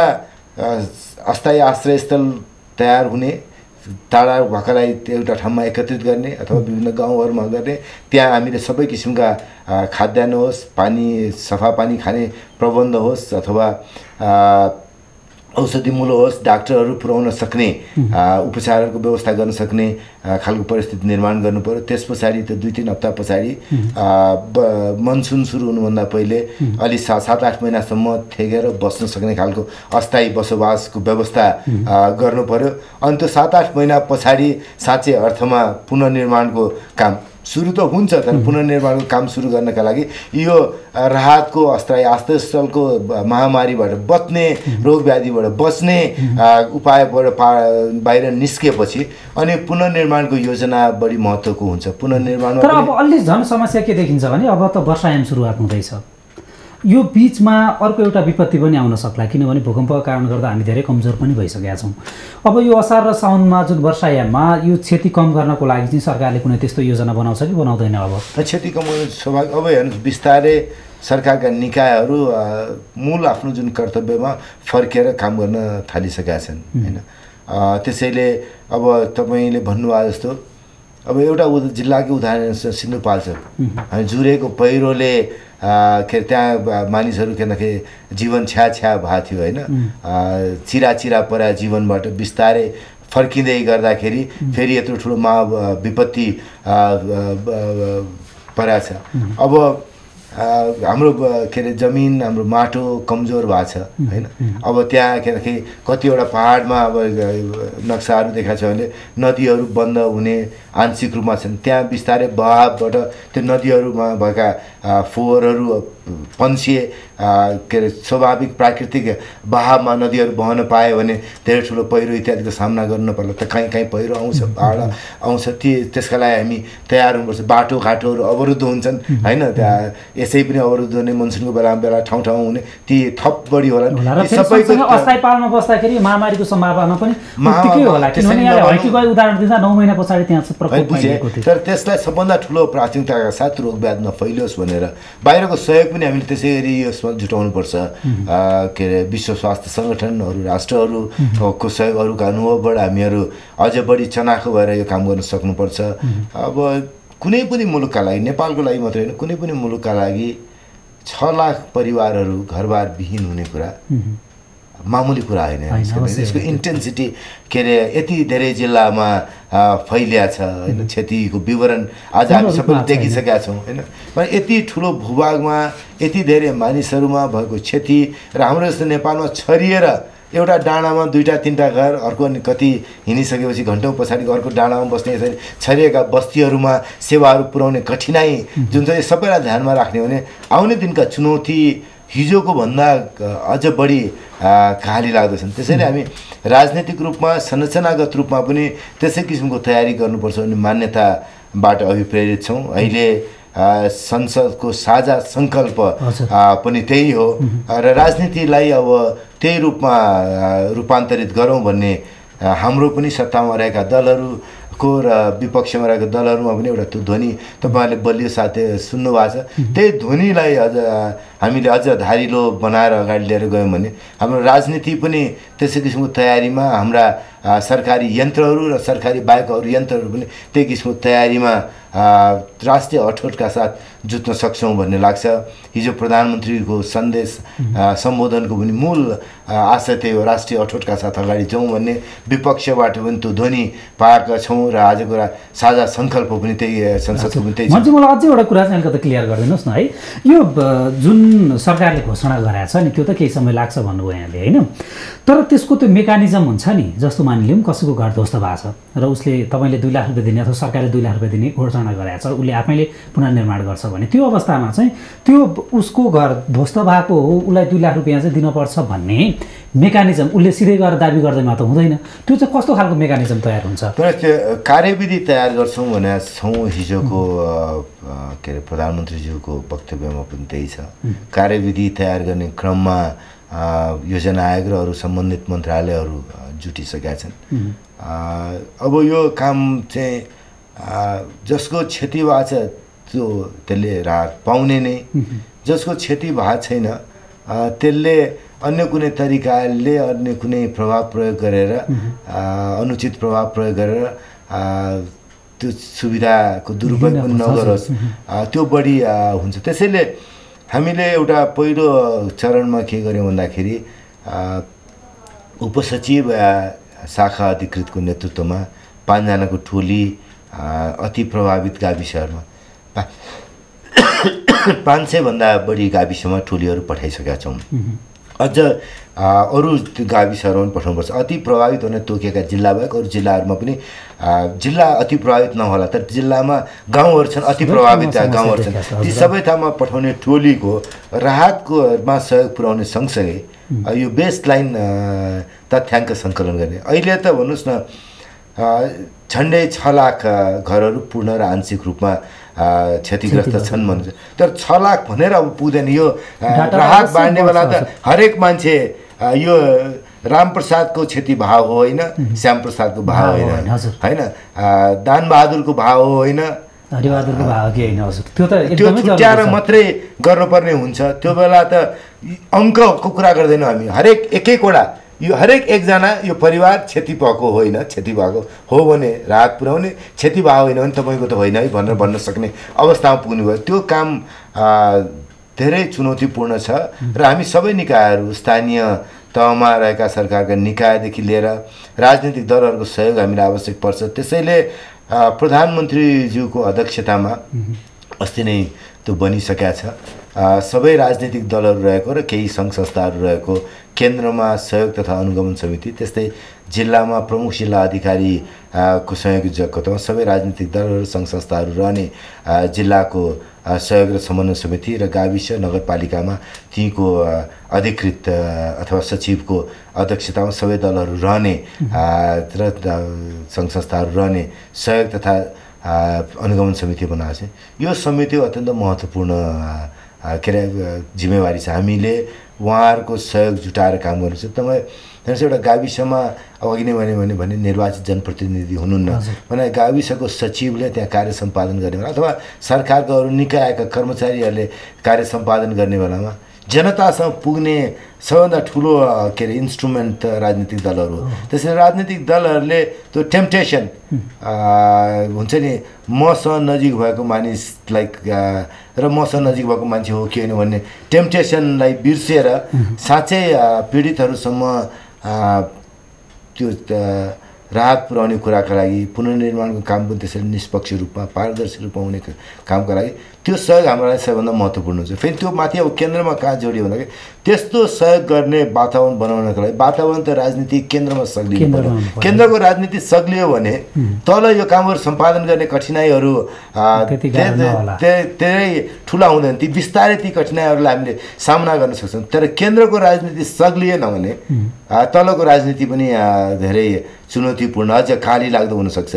अस्थायी आश्रयस्थल तयार हुने टाढा भएकालाई एउटा ठाउँमा एकत्रित गर्ने अथवा विभिन्न गाउँहरूमा गर्ने। त्यहाँ हामीले सबै किसिमका खाद्यान्न होस् पानी सफा पानी खाने प्रबन्ध होस् अथवा औषधि मूल्य होस् डाक्टरहरू पुर्याउन सक्ने उपचारहरूको व्यवस्था गर्न सक्ने खालको परिस्थिति निर्माण गर्नु पऱ्यो त्यस पछाडि त्यो दुई तिन हप्ता पछाडि मनसुन सुरु हुनुभन्दा पहिले अलि सा सात आठ महिनासम्म थेगेर बस्न सक्ने खालको अस्थायी बसोबासको व्यवस्था गर्नु पऱ्यो अनि त्यो सात आठ महिना पछाडि साँच्चै अर्थमा पुनर्निर्माणको काम। सुरु त हुन्छ तर पुनर्निर्माणको काम सुरु गर्नका लागि यो राहतको अस्थायी आश्रयस्थलको ब- महामारीबाट बच्ने रोग व्याधिबाट बच्ने उपायबाट पा बाहिर निस्केपछि अनि पुनर्निर्माणको योजना बढी महत्त्वको हुन्छ। पुनर्निर्माणमा तर अब अलि झन् समस्या के देखिन्छ भने अब त वर्षायाम सुरुवात हुँदैछ। यो बिचमा अर्को एउटा विपत्ति पनि आउन सक्ला किनभने भूकम्पको कारण गर्दा हामी धेरै कमजोर पनि भइसकेका छौँ। अब यो असार र साउनमा जुन वर्षायाममा यो क्षति कम गर्नको लागि चाहिँ सरकारले कुनै त्यस्तो योजना बनाउँछ कि बनाउँदैन अब? क्षति कमाउनु स्वाभाविक अब हेर्नुहोस् बिस्तारै सरकारका निकायहरू मूल आफ्नो जुन कर्तव्यमा फर्केर काम गर्न थालिसकेका छन् होइन? त्यसैले अब तपाईँले भन्नुभयो जस्तो अब एउटा जिल्लाकै उदाहरण सिन्धुपाल्चोक हामी जुरेको पहिरोले के अरे त्यहाँ मानिसहरू के भन्दाखेरि जीवन छ्या छ्या भएको थियो होइन? चिरा चिरा परा जीवनबाट बिस्तारै फर्किँदै गर्दाखेरि फेरि यत्रो ठुलो महा विपत्ति परेको छ। अब हाम्रो के अरे जमिन हाम्रो माटो कमजोर भएको छ होइन? अब त्यहाँ के भन्दाखेरि कतिवटा पाहाडमा अब नक्साहरू देखाएको छ भने नदीहरू बन्द हुने आंशिक रूपमा छन्। त्यहाँ बिस्तारै बहावबाट त्यो नदीहरूमा भएका फोहोरहरू पन्सिए के अरे स्वाभाविक प्राकृतिक बहावमा नदीहरू बहन पायो भने धेरै ठुलो पहिरो इत्यादिको सामना गर्नु पर्ला। त कहीँ कहीँ पहिरो आउँछ बाढ आउँछ ती त्यसका लागि हामी तयार हुनुपर्छ। बाटोघाटोहरू अवरुद्ध हुन्छन् होइन? त्यहाँ यसै पनि अवरुद्ध हुने मनसुनको बेलामा बेला ठाउँ ठाउँ हुने ती थप बढी होला। बस्दाखेरि महामारीको सम्भावना पनि होला। किनभने उदाहरण दिँदा नौ महिना पछाडि त्यहाँ बुझेँ। तर त्यसलाई सबभन्दा ठुलो प्राथमिकताका साथ रोग नफैलियोस् भनेर बाहिरको सहयोग पनि हामीले त्यसै गरी यसमा जुटाउनुपर्छ। के अरे विश्व स्वास्थ्य सङ्गठनहरू राष्ट्रहरूको सहयोग अरूको अनुभवबाट हामीहरू अझ बढी चनाखो भएर यो काम गर्न सक्नुपर्छ। अब कुनै पनि मुलुकका लागि नेपालको लागि मात्रै होइन कुनै पनि मुलुकका लागि छ लाख परिवारहरू घरबार विहीन हुने कुरा। मामुली कुरा होइन यसको-। इन्टेन्सिटी के अरे यति धेरै जिल्लामा फैलिया छ होइन क्षतिको विवरण आज हामी सबैले। देखिसकेका छौँ होइन यति ठुलो भूभागमा यति धेरै मानिसहरूमा भएको क्षति र हाम्रो जस्तो नेपालमा छरिएर एउटा डाँडामा दुईवटा तिनवटा घर अर्को अनि कति हिँडिसकेपछि घन्टौँ पछाडिको अर्को डाँडामा बस्ने यसरी छरिएका बस्तीहरूमा सेवाहरू पुर्याउने कठिनाइ जुन चाहिँ सबैलाई ध्यानमा राख्ने हो भने आउने दिनका चुनौती हिजोको भन्दा अझ बढी कहाली लाग्दछन्। त्यसैले हामी राजनैतिक रूपमा संरचनागत रूपमा पनि त्यसै किसिमको तयारी गर्नुपर्छ भन्ने मान्यताबाट अभिप्रेरित छौँ। अहिले संसदको साझा सङ्कल्प पनि त्यही हो। र राजनीतिलाई अब त्यही रूपमा रूपान्तरित गरौँ भन्ने हाम्रो पनि सत्तामा रहेका दलहरूको र विपक्षमा रहेका दलहरूमा पनि एउटा त्यो ध्वनि तपाईँहरूले बलियो साथै सुन्नु भएको छ त्यही ध्वनिलाई अझ हामीले अझ धारिलो बनाएर अगाडि लिएर गयौँ भने हाम्रो राजनीति पनि त्यसै किसिमको तयारीमा हाम्रा सरकारी यन्त्रहरू र सरकारी बाहेक अरू यन्त्रहरू पनि त्यही किसिमको तयारीमा राष्ट्रिय अठोटका साथ जुत्न सक्छौँ भन्ने लाग्छ। हिजो प्रधानमन्त्रीको सन्देश सम्बोधनको पनि मूल आ, आशय त्यही हो राष्ट्रिय अठोटका साथ अगाडि जाउँ भन्ने विपक्षबाट पनि त्यो ध्वनि पाएका छौँ र आजको साझा सङ्कल्प पनि त्यही संसदको पनि त्यही मलाई अझै एउटा कुरा चाहिँ अलिकति क्लियर गरिदिनुहोस् न है। यो जुन सरकारले घोषणा गराएको छ नि त्यो त केही समय लाग्छ भन्नुभयो यहाँले होइन? तर त्यसको त्यो मेकानिजम हुन्छ नि जस्तो मानिलिउँ कसैको घर ध्वस्त भएको छ र उसले तपाईँले दुई लाख रुपियाँ दिने अथवा सरकारले दुई लाख रुपियाँ दिने घोषणा गराएको छ उसले आफैले पुनर्निर्माण गर्छ भने त्यो अवस्थामा चाहिँ त्यो उसको घर ध्वस्त भएको हो उसलाई दुई लाख रुपियाँ चाहिँ दिनुपर्छ भन्ने मेकानिजम उसले सिधै गएर दाबी गर्दैमा त हुँदैन। त्यो चाहिँ कस्तो खालको मेकानिजम तयार हुन्छ? त्यो कार्यविधि तयार गर्छौँ भनेर छौँ हिजोको के अरे प्रधानमन्त्रीज्यूको वक्तव्यमा पनि त्यही छ। कार्यविधि तयार गर्ने क्रममा योजना आयोग र अरू सम्बन्धित मन्त्रालयहरू जुटिसकेका छन्। अब यो काम चाहिँ जसको क्षति भएको छ त्यो त्यसले राहत पाउने नै। जसको क्षति भएको छैन त्यसले अन्य कुनै तरिकाले अन्य कुनै प्रभाव प्रयोग गरेर अनुचित प्रभाव प्रयोग गरेर त्यो सुविधाको दुरुपयोग पनि नगरोस्। त्यो बढी हुन्छ। त्यसैले हामीले एउटा पहिलो चरणमा के गर्यौँ भन्दाखेरि उपसचिव शाखा अधिकृतको नेतृत्वमा पाँचजनाको टोली अति प्रभावित गाविसहरूमा पा- पाँच सयभन्दा बढी गाविसमा टोलीहरू पठाइसकेका छौँ। अझ अरू गाविसहरूमा पनि पठाउनुपर्छ अति प्रभावित हुन तोकेका जिल्ला बाहेक अरू जिल्लाहरूमा पनि जिल्ला अति प्रभावित नहोला तर जिल्लामा गाउँहरू छन् अति प्रभावित गाउँहरू छन्। ती। सबै ठाउँमा पठाउने टोलीको राहतकोमा सहयोग पुर्याउने सँगसँगै यो बेस लाइन तथ्याङ्क सङ्कलन गर्ने। अहिले त भन्नुहोस् न झन्डै छ लाख घरहरू पूर्ण र आंशिक रूपमा क्षतिग्रस्त छन् भन्छ तर छ लाख भनेर अब पुग्दैन यो राहत अवश्य बाँड्ने बेला बढ्छ, त हरेक मान्छे यो रामप्रसादको क्षति भाव हो होइन? श्यामप्रसादको भाव होइन। होइन, दानबहादुरको भाव हो होइन? हरिबहादुरको भाव कि होइन हजुर? त्यो त त्यो छुट्याएर। मात्रै गर्नुपर्ने हुन्छ। त्यो बेला त अङ्कको कुरा गर्दैनौँ हामी। हरेक एक एकवटा यो हरेक एकजना यो परिवार क्षति भएको होइन क्षति भएको हो भने राहत पुर्याउने क्षति भएको होइन भने तपाईँको त होइन है भनेर भन्न सक्ने अवस्थामा पुग्नुभयो। त्यो काम धेरै चुनौतीपूर्ण छ र हामी सबै निकायहरू स्थानीय तहमा रहेका सरकारका निकायदेखि लिएर राजनीतिक दलहरूको सहयोग हामीलाई आवश्यक पर्छ। त्यसैले प्रधानमन्त्रीज्यूको अध्यक्षतामा अस्ति नै त्यो बनिसकेका छ। सबै राजनीतिक दलहरू रहेको र केही सङ्घ संस्थाहरू रहेको केन्द्रमा सहयोग तथा अनुगमन समिति त्यस्तै जिल्लामा प्रमुख जिल्ला अधिकारी आ, को संयोजकत्वमा सबै राजनीतिक दलहरू सङ्घ संस्थाहरू रहने जिल्लाको सहयोग र समन्वय समिति र गाविस नगरपालिकामा तीको अधिकृत अथवा सचिवको अध्यक्षतामा सबै दलहरू रहने र सङ्घ संस्थाहरू रहने सहयोग तथा अनुगमन समिति बनाएको यो समिति अत्यन्त महत्त्वपूर्ण के अरे जिम्मेवारी छ। हामीले उहाँहरूको सहयोग जुटाएर काम गर्नु छ तपाईँ हेर्नुहोस् एउटा गाविसमा अब अघि नै भने भने निर्वाचित जनप्रतिनिधि हुनुहुन्न। भने गाविसको सचिवले त्यहाँ कार्य सम्पादन गर्ने बेला अथवा सरकारका अरू निकायका कर्मचारीहरूले कार्य सम्पादन गर्ने बेलामा जनतासँग पुग्ने सबभन्दा ठुलो के अरे इन्स्ट्रुमेन्ट त राजनीतिक दलहरू हो। त्यसैले राजनीतिक दलहरूले त्यो टेम्पटेसन हुन्छ नि मसँग नजिक भएको मानिसलाई र मसँग नजिक भएको मान्छे हो कि होइन भन्ने टेम्पटेसनलाई बिर्सिएर साँच्चै पीडितहरूसम्म त्यो राहत पुर्याउने कुराका लागि पुनर्निर्माणको काम पनि त्यसरी निष्पक्ष रूपमा पारदर्शी रूपमा हुने कामका लागि त्यो सहयोग हाम्रो लागि सबैभन्दा महत्त्वपूर्ण हुन्छ। फेरि त्यो माथि अब केन्द्रमा कहाँ जोडियो भन्दाखेरि त्यस्तो सहयोग गर्ने वातावरण बनाउनको लागि वातावरण त राजनीति केन्द्रमा हुनुपर्यो। केन्द्रको राजनीति सग्लियो भने तल यो कामहरू सम्पादन गर्ने कठिनाइहरू धेरै ठुला हुँदैन। ती बिस्तारै ती कठिनाइहरूलाई हामीले सामना गर्न सक्छौँ। तर केन्द्रको राजनीति सग्लिएन भने तलको राजनीति पनि धेरै चुनौतीपूर्ण अझ खाली लाग्दो हुनसक्छ।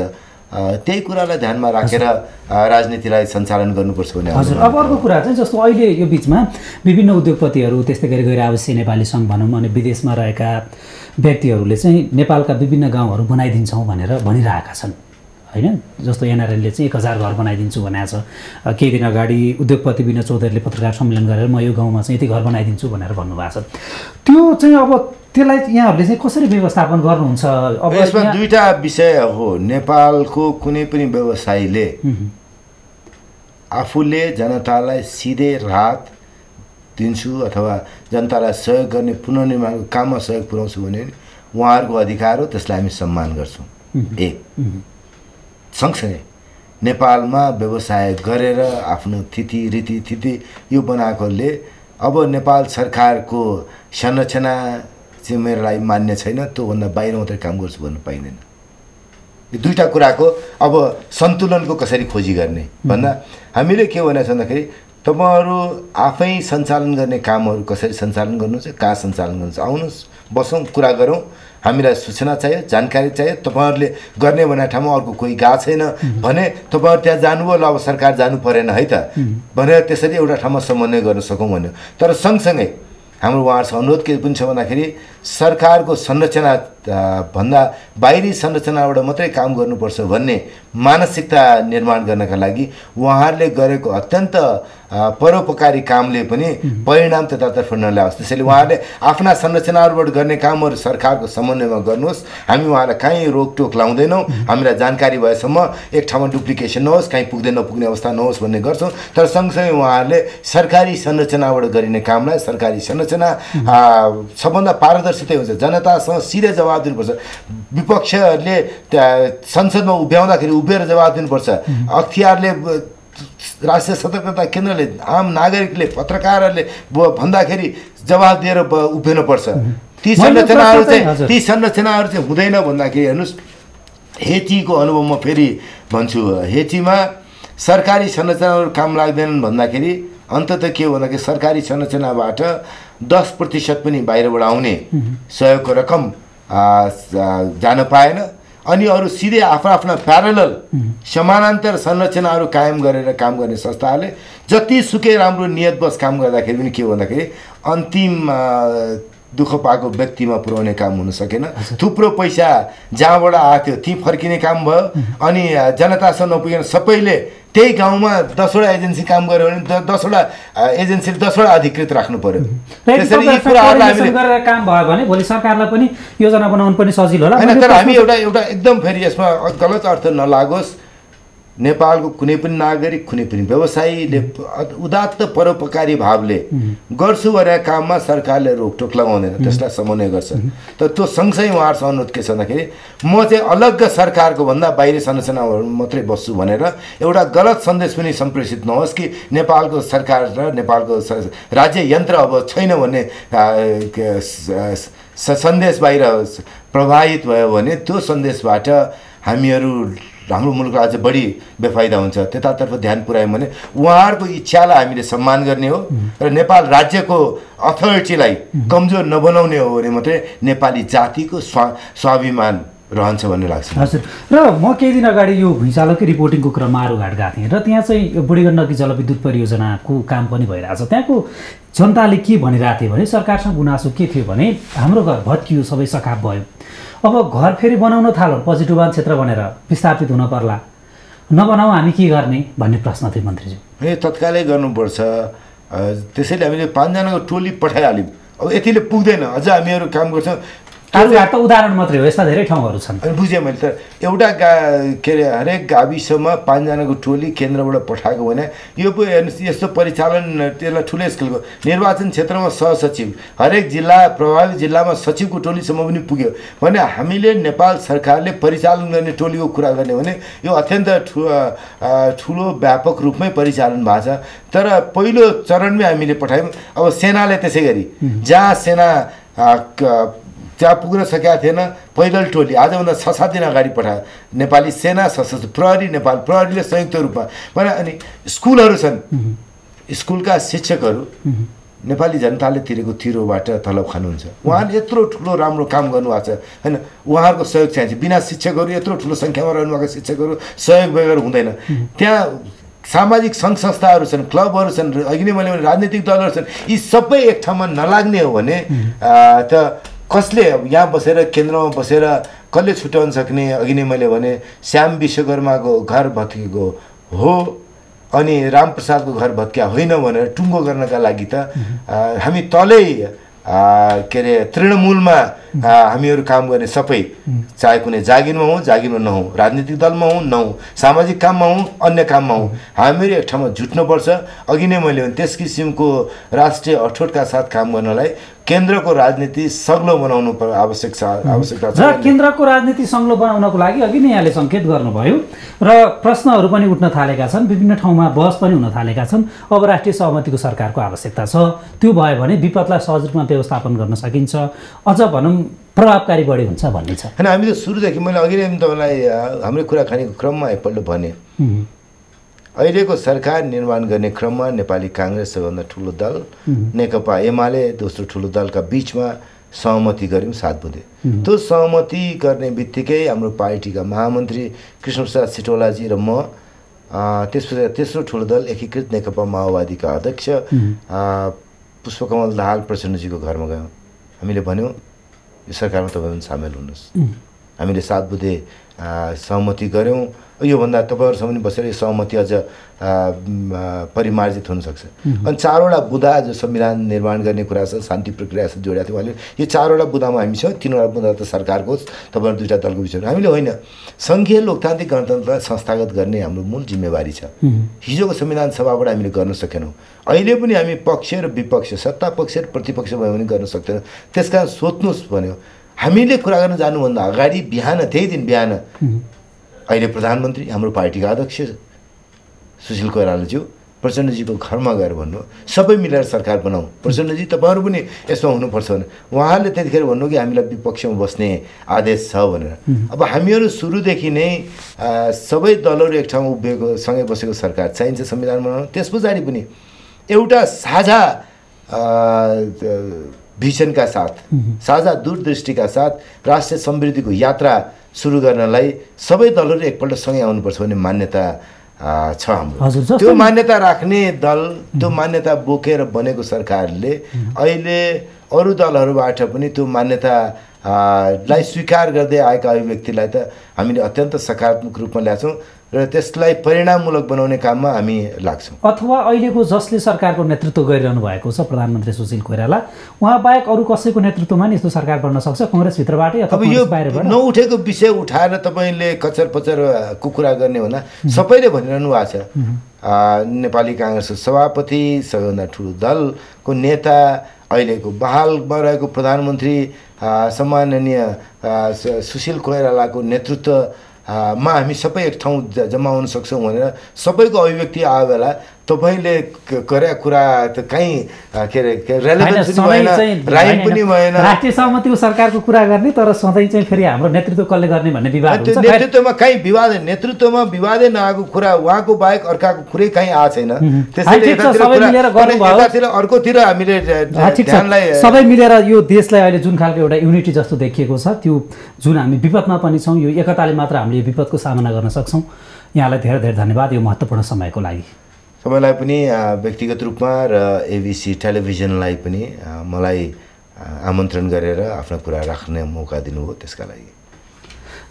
त्यही कुरालाई ध्यानमा राखेर राजनीतिलाई सञ्चालन गर्नुपर्छ हाम्रो हजुर। अब अर्को कुरा चाहिँ जस्तो अहिले यो बिचमा विभिन्न उद्योगपतिहरू त्यस्तै गरी गैर आवासीय नेपाली सङ्घ भनौँ अनि विदेशमा रहेका व्यक्तिहरूले चाहिँ नेपालका विभिन्न गाउँहरू बनाइदिन्छौँ भनेर भनिरहेका छन्। होइन? जस्तो एनआरएलले चाहिँ एक हजार घर बनाइदिन्छु भनेको छ। केही दिन अगाडि उद्योगपति विनोद चौधरीले पत्रकार सम्मेलन गरेर म यो गाउँमा चाहिँ यति घर बनाइदिन्छु भनेर भन्नुभएको छ। त्यो चाहिँ अब त्यसलाई यहाँहरूले चाहिँ कसरी व्यवस्थापन गर्नुहुन्छ? अब यसमा दुईवटा विषय हो। नेपालको कुनै पनि व्यवसायीले आफूले जनतालाई सिधै राहत दिन्छु अथवा जनतालाई सहयोग गर्ने पुनर्निर्माणको काममा सहयोग पुर्याउँछु भने उहाँहरूको अधिकार हो त्यसलाई हामी सम्मान गर्छौँ। एक। सँगसँगै नेपालमा व्यवसाय गरेर आफ्नो तिथि रीति थिति यो बनाएकोले अब नेपाल सरकारको संरचना चाहिँ मेरो लागि मान्य छैन त्योभन्दा बाहिर मात्रै काम गर्छु भन्नु पाइँदैन। यो दुईवटा कुराको अब सन्तुलनको कसरी खोजी गर्ने भन्दा हामीले के भनेको छ भन्दाखेरि तपाईँहरू आफै सञ्चालन गर्ने कामहरू कसरी सञ्चालन गर्नुहुन्छ कहाँ सञ्चालन गर्नुहुन्छ? आउनुहोस् बसौँ कुरा गरौँ। हामीलाई सूचना चाहियो जानकारी चाहियो तपाईँहरूले गर्ने भने ठाउँमा अर्को कोही गएको छैन भने तपाईँहरू त्यहाँ जानुभयो ल अब सरकार जानु परेन है त? भनेर त्यसरी एउटा ठाउँमा समन्वय गर्न सकौँ भन्यो। तर सँगसँगै हाम्रो उहाँहरूसँग अनुरोध के पनि छ भन्दाखेरि सरकारको संरचना भन्दा बाहिरी संरचनाबाट मात्रै काम गर्नुपर्छ भन्ने मानसिकता निर्माण गर्नका लागि उहाँहरूले गरेको अत्यन्त परोपकारी कामले पनि परिणाम त्यतातर्फ नल्याओस्। त्यसैले उहाँहरूले आफ्ना संरचनाहरूबाट गर्ने कामहरू सरकारको समन्वयमा गर्नुहोस्। हामी उहाँलाई कहीँ रोकटोक लाउँदैनौँ। हामीलाई जानकारी भएसम्म एक ठाउँमा डुप्लिकेसन नहोस् कहीँ पुग्दै नपुग्ने अवस्था नहोस् भन्ने गर्छौँ। तर सँगसँगै उहाँहरूले सरकारी संरचनाबाट गरिने कामलाई सरकारी संरचना सबभन्दा पारदर्शितै हुन्छ। जनतासँग सिधै जवाब दिनुपर्छ। विपक्षहरूले संसदमा उभ्याउँदाखेरि उभिएर जवाब दिनुपर्छ। अख्तियारले राष्ट्रिय सतर्कता केन्द्रले आम नागरिकले पत्रकारहरूले भन्दाखेरि जवाब दिएर उभिनुपर्छ। ती संरचनाहरू चाहिँ-। ती संरचनाहरू चाहिँ हुँदैन भन्दाखेरि हेर्नुहोस् हेचीको अनुभव म फेरि भन्छु हेचीमा सरकारी संरचनाहरू काम लाग्दैनन् भन्दाखेरि अन्तत के हो भन्दाखेरि सरकारी संरचनाबाट दस प्रतिशत पनि बाहिरबाट आउने सहयोगको रकम जान पाएन। अनि अरू सिधै आफ्ना आफ्ना प्यारल समानान्तर संरचनाहरू कायम गरेर काम गर्ने संस्थाहरूले जति सुकै राम्रो नियतवश काम गर्दाखेरि पनि के भन्दाखेरि अन्तिम दुःख पाएको व्यक्तिमा पुर्याउने काम हुन सकेन। थुप्रो पैसा जहाँबाट आएको थियो ती फर्किने काम भयो। अनि जनतासँग नपुगेन सबैले त्यही गाउँमा दसवटा एजेन्सी काम गर्यो भने दसवटा एजेन्सीले दसवटा अधिकृत राख्नु पर्यो। त्यसरी यी कुराहरूलाई काम भयो भने भोलि सरकारलाई पनि योजना बनाउनु पनि सजिलो होला। होइन तर हामी एउटा एउटा एकदम फेरि यसमा गलत अर्थ नलागोस्। नेपालको कुनै पनि नागरिक कुनै पनि व्यवसायीले उदात्त परोपकारी भावले गर्छु भनेर काममा सरकारले रोकटोक लगाउँदैन त्यसलाई समन्वय गर्छ। तर त्यो सँगसँगै उहाँहरूसँग अनुरोध के छ भन्दाखेरि म चाहिँ अलग्ग सरकारको भन्दा बाहिरी संरचनाहरू मात्रै बस्छु भनेर एउटा गलत सन्देश पनि सम्प्रेषित नहोस् कि नेपालको सरकार र नेपालको राज्य यन्त्र अब छैन भन्ने सन्देश बाहिर प्रभावित भयो भने त्यो सन्देशबाट हामीहरू हाम्रो मुलुकलाई अझ बढी बेफाइदा हुन्छ। त्यतातर्फ ध्यान पुऱ्यायौँ भने उहाँहरूको इच्छालाई हामीले सम्मान गर्ने हो र नेपाल राज्यको अथोरिटीलाई कमजोर नबनाउने हो भने मात्रै नेपाली जातिको स्वा स्वाभिमान रहन्छ भन्ने लाग्छ। हजुर। र म केही दिन अगाडि यो भुइँचालोकै रिपोर्टिङको क्रममा आरुघाट गएको थिएँ र त्यहाँ चाहिँ यो बुढी गण्डकी जलविद्युत परियोजनाको काम पनि भइरहेछ। त्यहाँको जनताले के भनिरहेको थियो भने सरकारसँग गुनासो के थियो भने हाम्रो घर भत्कियो सबै सखाप भयो। अब घर फेरि बनाउन थालौँ वान क्षेत्र भनेर विस्थापित हुन पर्ला। नबनाऊ हामी के गर्ने भन्ने प्रश्न थियो मन्त्रीज्यू। ए तत्कालै गर्नुपर्छ। त्यसैले हामीले पाँचजनाको टोली पठाइहाल्यौँ। अब यतिले पुग्दैन। अझ हामीहरू काम गर्छौँ। आरुघाट त उदाहरण मात्रै हो यस्ता धेरै ठाउँहरू छन्। बुझेँ मैले त एउटा गा के अरे हरेक गाविसमा पाँचजनाको टोली केन्द्रबाट पठाएको भने यो पो हेर्नुहोस् यस्तो परिचालन त्यसलाई ठुलो स्केलको निर्वाचन क्षेत्रमा सहसचिव हरेक जिल्ला प्रभावित जिल्लामा सचिवको टोलीसम्म पनि पुग्यो। भने हामीले नेपाल सरकारले परिचालन गर्ने टोलीको कुरा गर्ने भने यो अत्यन्त ठु ठुलो व्यापक रूपमै परिचालन भएको छ। तर पहिलो चरणमै हामीले पठायौँ अब सेनाले त्यसै गरी जहाँ सेना त्यहाँ पुग्न सकेका थिएन। पैदल टोली। आजभन्दा छ सात दिन अगाडि पठायो। नेपाली सेना सशस्त्र प्रहरी नेपाल प्रहरीले संयुक्त रूपमा। भने अनि स्कुलहरू छन्। स्कुलका शिक्षकहरू नेपाली जनताले तिरेको तिरोबाट तलब खानुहुन्छ। उहाँले यत्रो ठुलो राम्रो काम गर्नुभएको छ। होइन उहाँहरूको सहयोग चाहिन्छ बिना शिक्षकहरू यत्रो ठुलो सङ्ख्यामा रहनुभएको शिक्षकहरू सहयोग बगैर हुँदैन। त्यहाँ सामाजिक सङ्घ संस्थाहरू छन् क्लबहरू छन् अघि नै मैले भने राजनीतिक दलहरू छन् यी सबै एक ठाउँमा नलाग्ने हो भने त कसले यहाँ बसेर केन्द्रमा बसेर कसले छुट्याउन सक्ने? अघि नै मैले भने श्याम विश्वकर्माको घर भत्किएको हो अनि रामप्रसादको घर भत्किया होइन भनेर टुङ्गो गर्नका लागि त हामी तलै के अरे तृणमूलमा हामीहरू काम गर्ने सबै चाहे कुनै जागिरमा हौँ जागिरमा नहौँ राजनीतिक दलमा हौँ नहौँ सामाजिक काममा हौँ अन्य काममा हौँ। हामीहरू एक ठाउँमा जुट्नुपर्छ। अघि नै मैले भने त्यस किसिमको राष्ट्रिय अठोटका साथ काम गर्नलाई केन्द्रको राजनीति सग्लो बनाउनु आवश्यक छ आवश्यकता छ र केन्द्रको राजनीति सङ्लो बनाउनको लागि अघि नै यहाँले सङ्केत गर्नुभयो र प्रश्नहरू पनि उठ्न थालेका छन् विभिन्न ठाउँमा बहस पनि हुन थालेका छन्। अब राष्ट्रिय सहमतिको सरकारको आवश्यकता छ। त्यो भयो भने विपदलाई सहज रूपमा व्यवस्थापन गर्न सकिन्छ। अझ भनौँ प्रभावकारी बढी हुन्छ भन्ने छ। होइन हामीले सुरुदेखि मैले अघि नै तपाईँलाई हाम्रो कुराकानीको क्रममा एकपल्ट भने अहिलेको सरकार निर्माण गर्ने क्रममा नेपाली काङ्ग्रेस सबभन्दा ठुलो दल नेकपा एमाले दोस्रो ठुलो दलका बिचमा सहमति गऱ्यौँ सात बुधे। त्यो सहमति गर्ने बित्तिकै हाम्रो पार्टीका महामन्त्री कृष्णप्रसाद सिटोलाजी र म अ, त्यसपछि तेस्रो ठुलो दल एकीकृत नेकपा माओवादीका अध्यक्ष पुष्पकमल दाहाल प्रचण्डजीको घरमा गयौँ। हामीले भन्यौँ यो सरकारमा तपाईँ पनि सामेल हुनुहोस्। हामीले सात बुधे सहमति गऱ्यौँ। योभन्दा तपाईँहरूसँग पनि बसेर यो सहमति अझ परिमार्जित हुनसक्छ। अनि चारवटा बुदा जो संविधान निर्माण गर्ने कुरा छ शान्ति प्रक्रियासँग जोडेका थियो उहाँले यो चारवटा बुदामा हामी छौँ तिनवटा बुदा त सरकारको तपाईँहरू दुईवटा दलको विषयमा हामीले होइन सङ्घीय लोकतान्त्रिक गणतन्त्रलाई संस्थागत गर्ने हाम्रो मूल जिम्मेवारी छ। हिजोको संविधान सभाबाट हामीले गर्न सकेनौँ। अहिले पनि हामी पक्ष र विपक्ष सत्ता पक्ष र प्रतिपक्ष भयो भने गर्न सक्दैनौँ। त्यस कारण सोध्नुहोस् भन्यो। हामीले कुरा गर्न जानुभन्दा अगाडि बिहान त्यही दिन बिहान अहिले प्रधानमन्त्री हाम्रो पार्टीका अध्यक्ष सुशील कोइरालाज्यू प्रचण्डजीको घरमा गएर भन्नु सबै मिलेर सरकार बनाऊ। प्रचण्डजी तपाईँहरू पनि यसमा हुनुपर्छ भने उहाँले त्यतिखेर भन्नु कि हामीलाई विपक्षमा बस्ने आदेश छ भनेर। अब हामीहरू सुरुदेखि नै सबै दलहरू एक ठाउँमा उभिएको सँगै बसेको सरकार चाहिन्छ संविधान बनाउन। त्यस पछाडि पनि एउटा साझा भिजनका साथ साझा दूरदृष्टिका साथ राष्ट्रिय समृद्धिको यात्रा सुरु गर्नलाई सबै दलहरू एकपल्ट सँगै आउनुपर्छ भन्ने मान्यता छ हाम्रो। त्यो मान्यता राख्ने दल त्यो मान्यता बोकेर बनेको सरकारले अहिले अरू दलहरूबाट पनि त्यो मान्यता लाई स्वीकार गर्दै आएका अभिव्यक्तिलाई त हामीले अत्यन्त सकारात्मक रूपमा ल्याछौँ र त्यसलाई परिणाममूलक बनाउने काममा हामी लाग्छौँ। अथवा अहिलेको जसले सरकारको नेतृत्व गरिरहनु भएको छ प्रधानमन्त्री सुशील कोइराला उहाँ बाहेक अरू कसैको नेतृत्वमा नि यस्तो सरकार बन्न सक्छ? कङ्ग्रेसभित्रबाटै अब यो नउठेको विषय उठाएर तपाईँले कचर पचर कुकुरा गर्ने हुँदा सबैले भनिरहनु भएको छ। नेपाली काङ्ग्रेसको सभापति सबैभन्दा ठुलो दलको नेता अहिलेको बहालमा रहेको प्रधानमन्त्री सम्माननीय सुशील कोइरालाको नेतृत्व मा हामी सबै एक ठाउँ जम्मा हुन सक्छौँ भनेर सबैको अभिव्यक्ति आयो बेला तपाईँले गरेका कुरा त कहीँ के अरे रेलेभेन्स राइम पनि। भएन राष्ट्रिय सहमतिको सरकारको कुरा गर्ने तर सधैँ चाहिँ फेरि हाम्रो नेतृत्व कसले गर्ने भन्ने विवाद त्यो नेतृत्वमा कहीँ विवाद नेतृत्वमा विवादै नआएको कुरा उहाँको बाहेक अर्काको कुरै कहीँ आएको छैन। त्यसैले अर्कोतिर हामीले सबै मिलेर यो देशलाई अहिले जुन खालको एउटा युनिटी जस्तो देखिएको छ त्यो जुन हामी विपदमा पनि छौँ यो एकताले मात्र हामीले यो विपदको सामना गर्न सक्छौँ। यहाँलाई धेरै धेरै धन्यवाद यो महत्त्वपूर्ण समयको लागि। सबैलाई पनि व्यक्तिगत रूपमा र एबिसी टेलिभिजनलाई पनि मलाई आमन्त्रण गरेर आफ्ना कुरा राख्ने मौका दिनुभयो त्यसका लागि।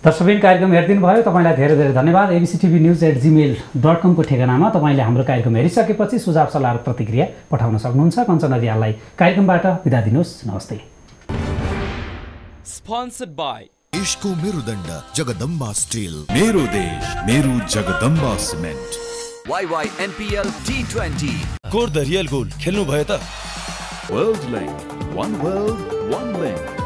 दर्शकबिन कार्यक्रम हेरिदिनु भयो। तपाईँलाई धेरै धेरै धन्यवाद। ABC TV news at gmail dot कमको ठेगानामा तपाईँले हाम्रो कार्यक्रम हेरिसकेपछि सुझाव सल्लाह र प्रतिक्रिया पठाउन सक्नुहुन्छ। कञ्चन रियाललाई कार्यक्रमबाट बिदा दिनुहोस्। नमस्ते। Sponsored by देशको मेरुदण्ड जगदम्बा स्टिल। मेरो देश मेरो जगदम्बा सिमेन्ट। YYNPL T20. कोर द रियल गोल खेल्नु भयो त वर्ल्ड वन वर्ल्ड वन लैन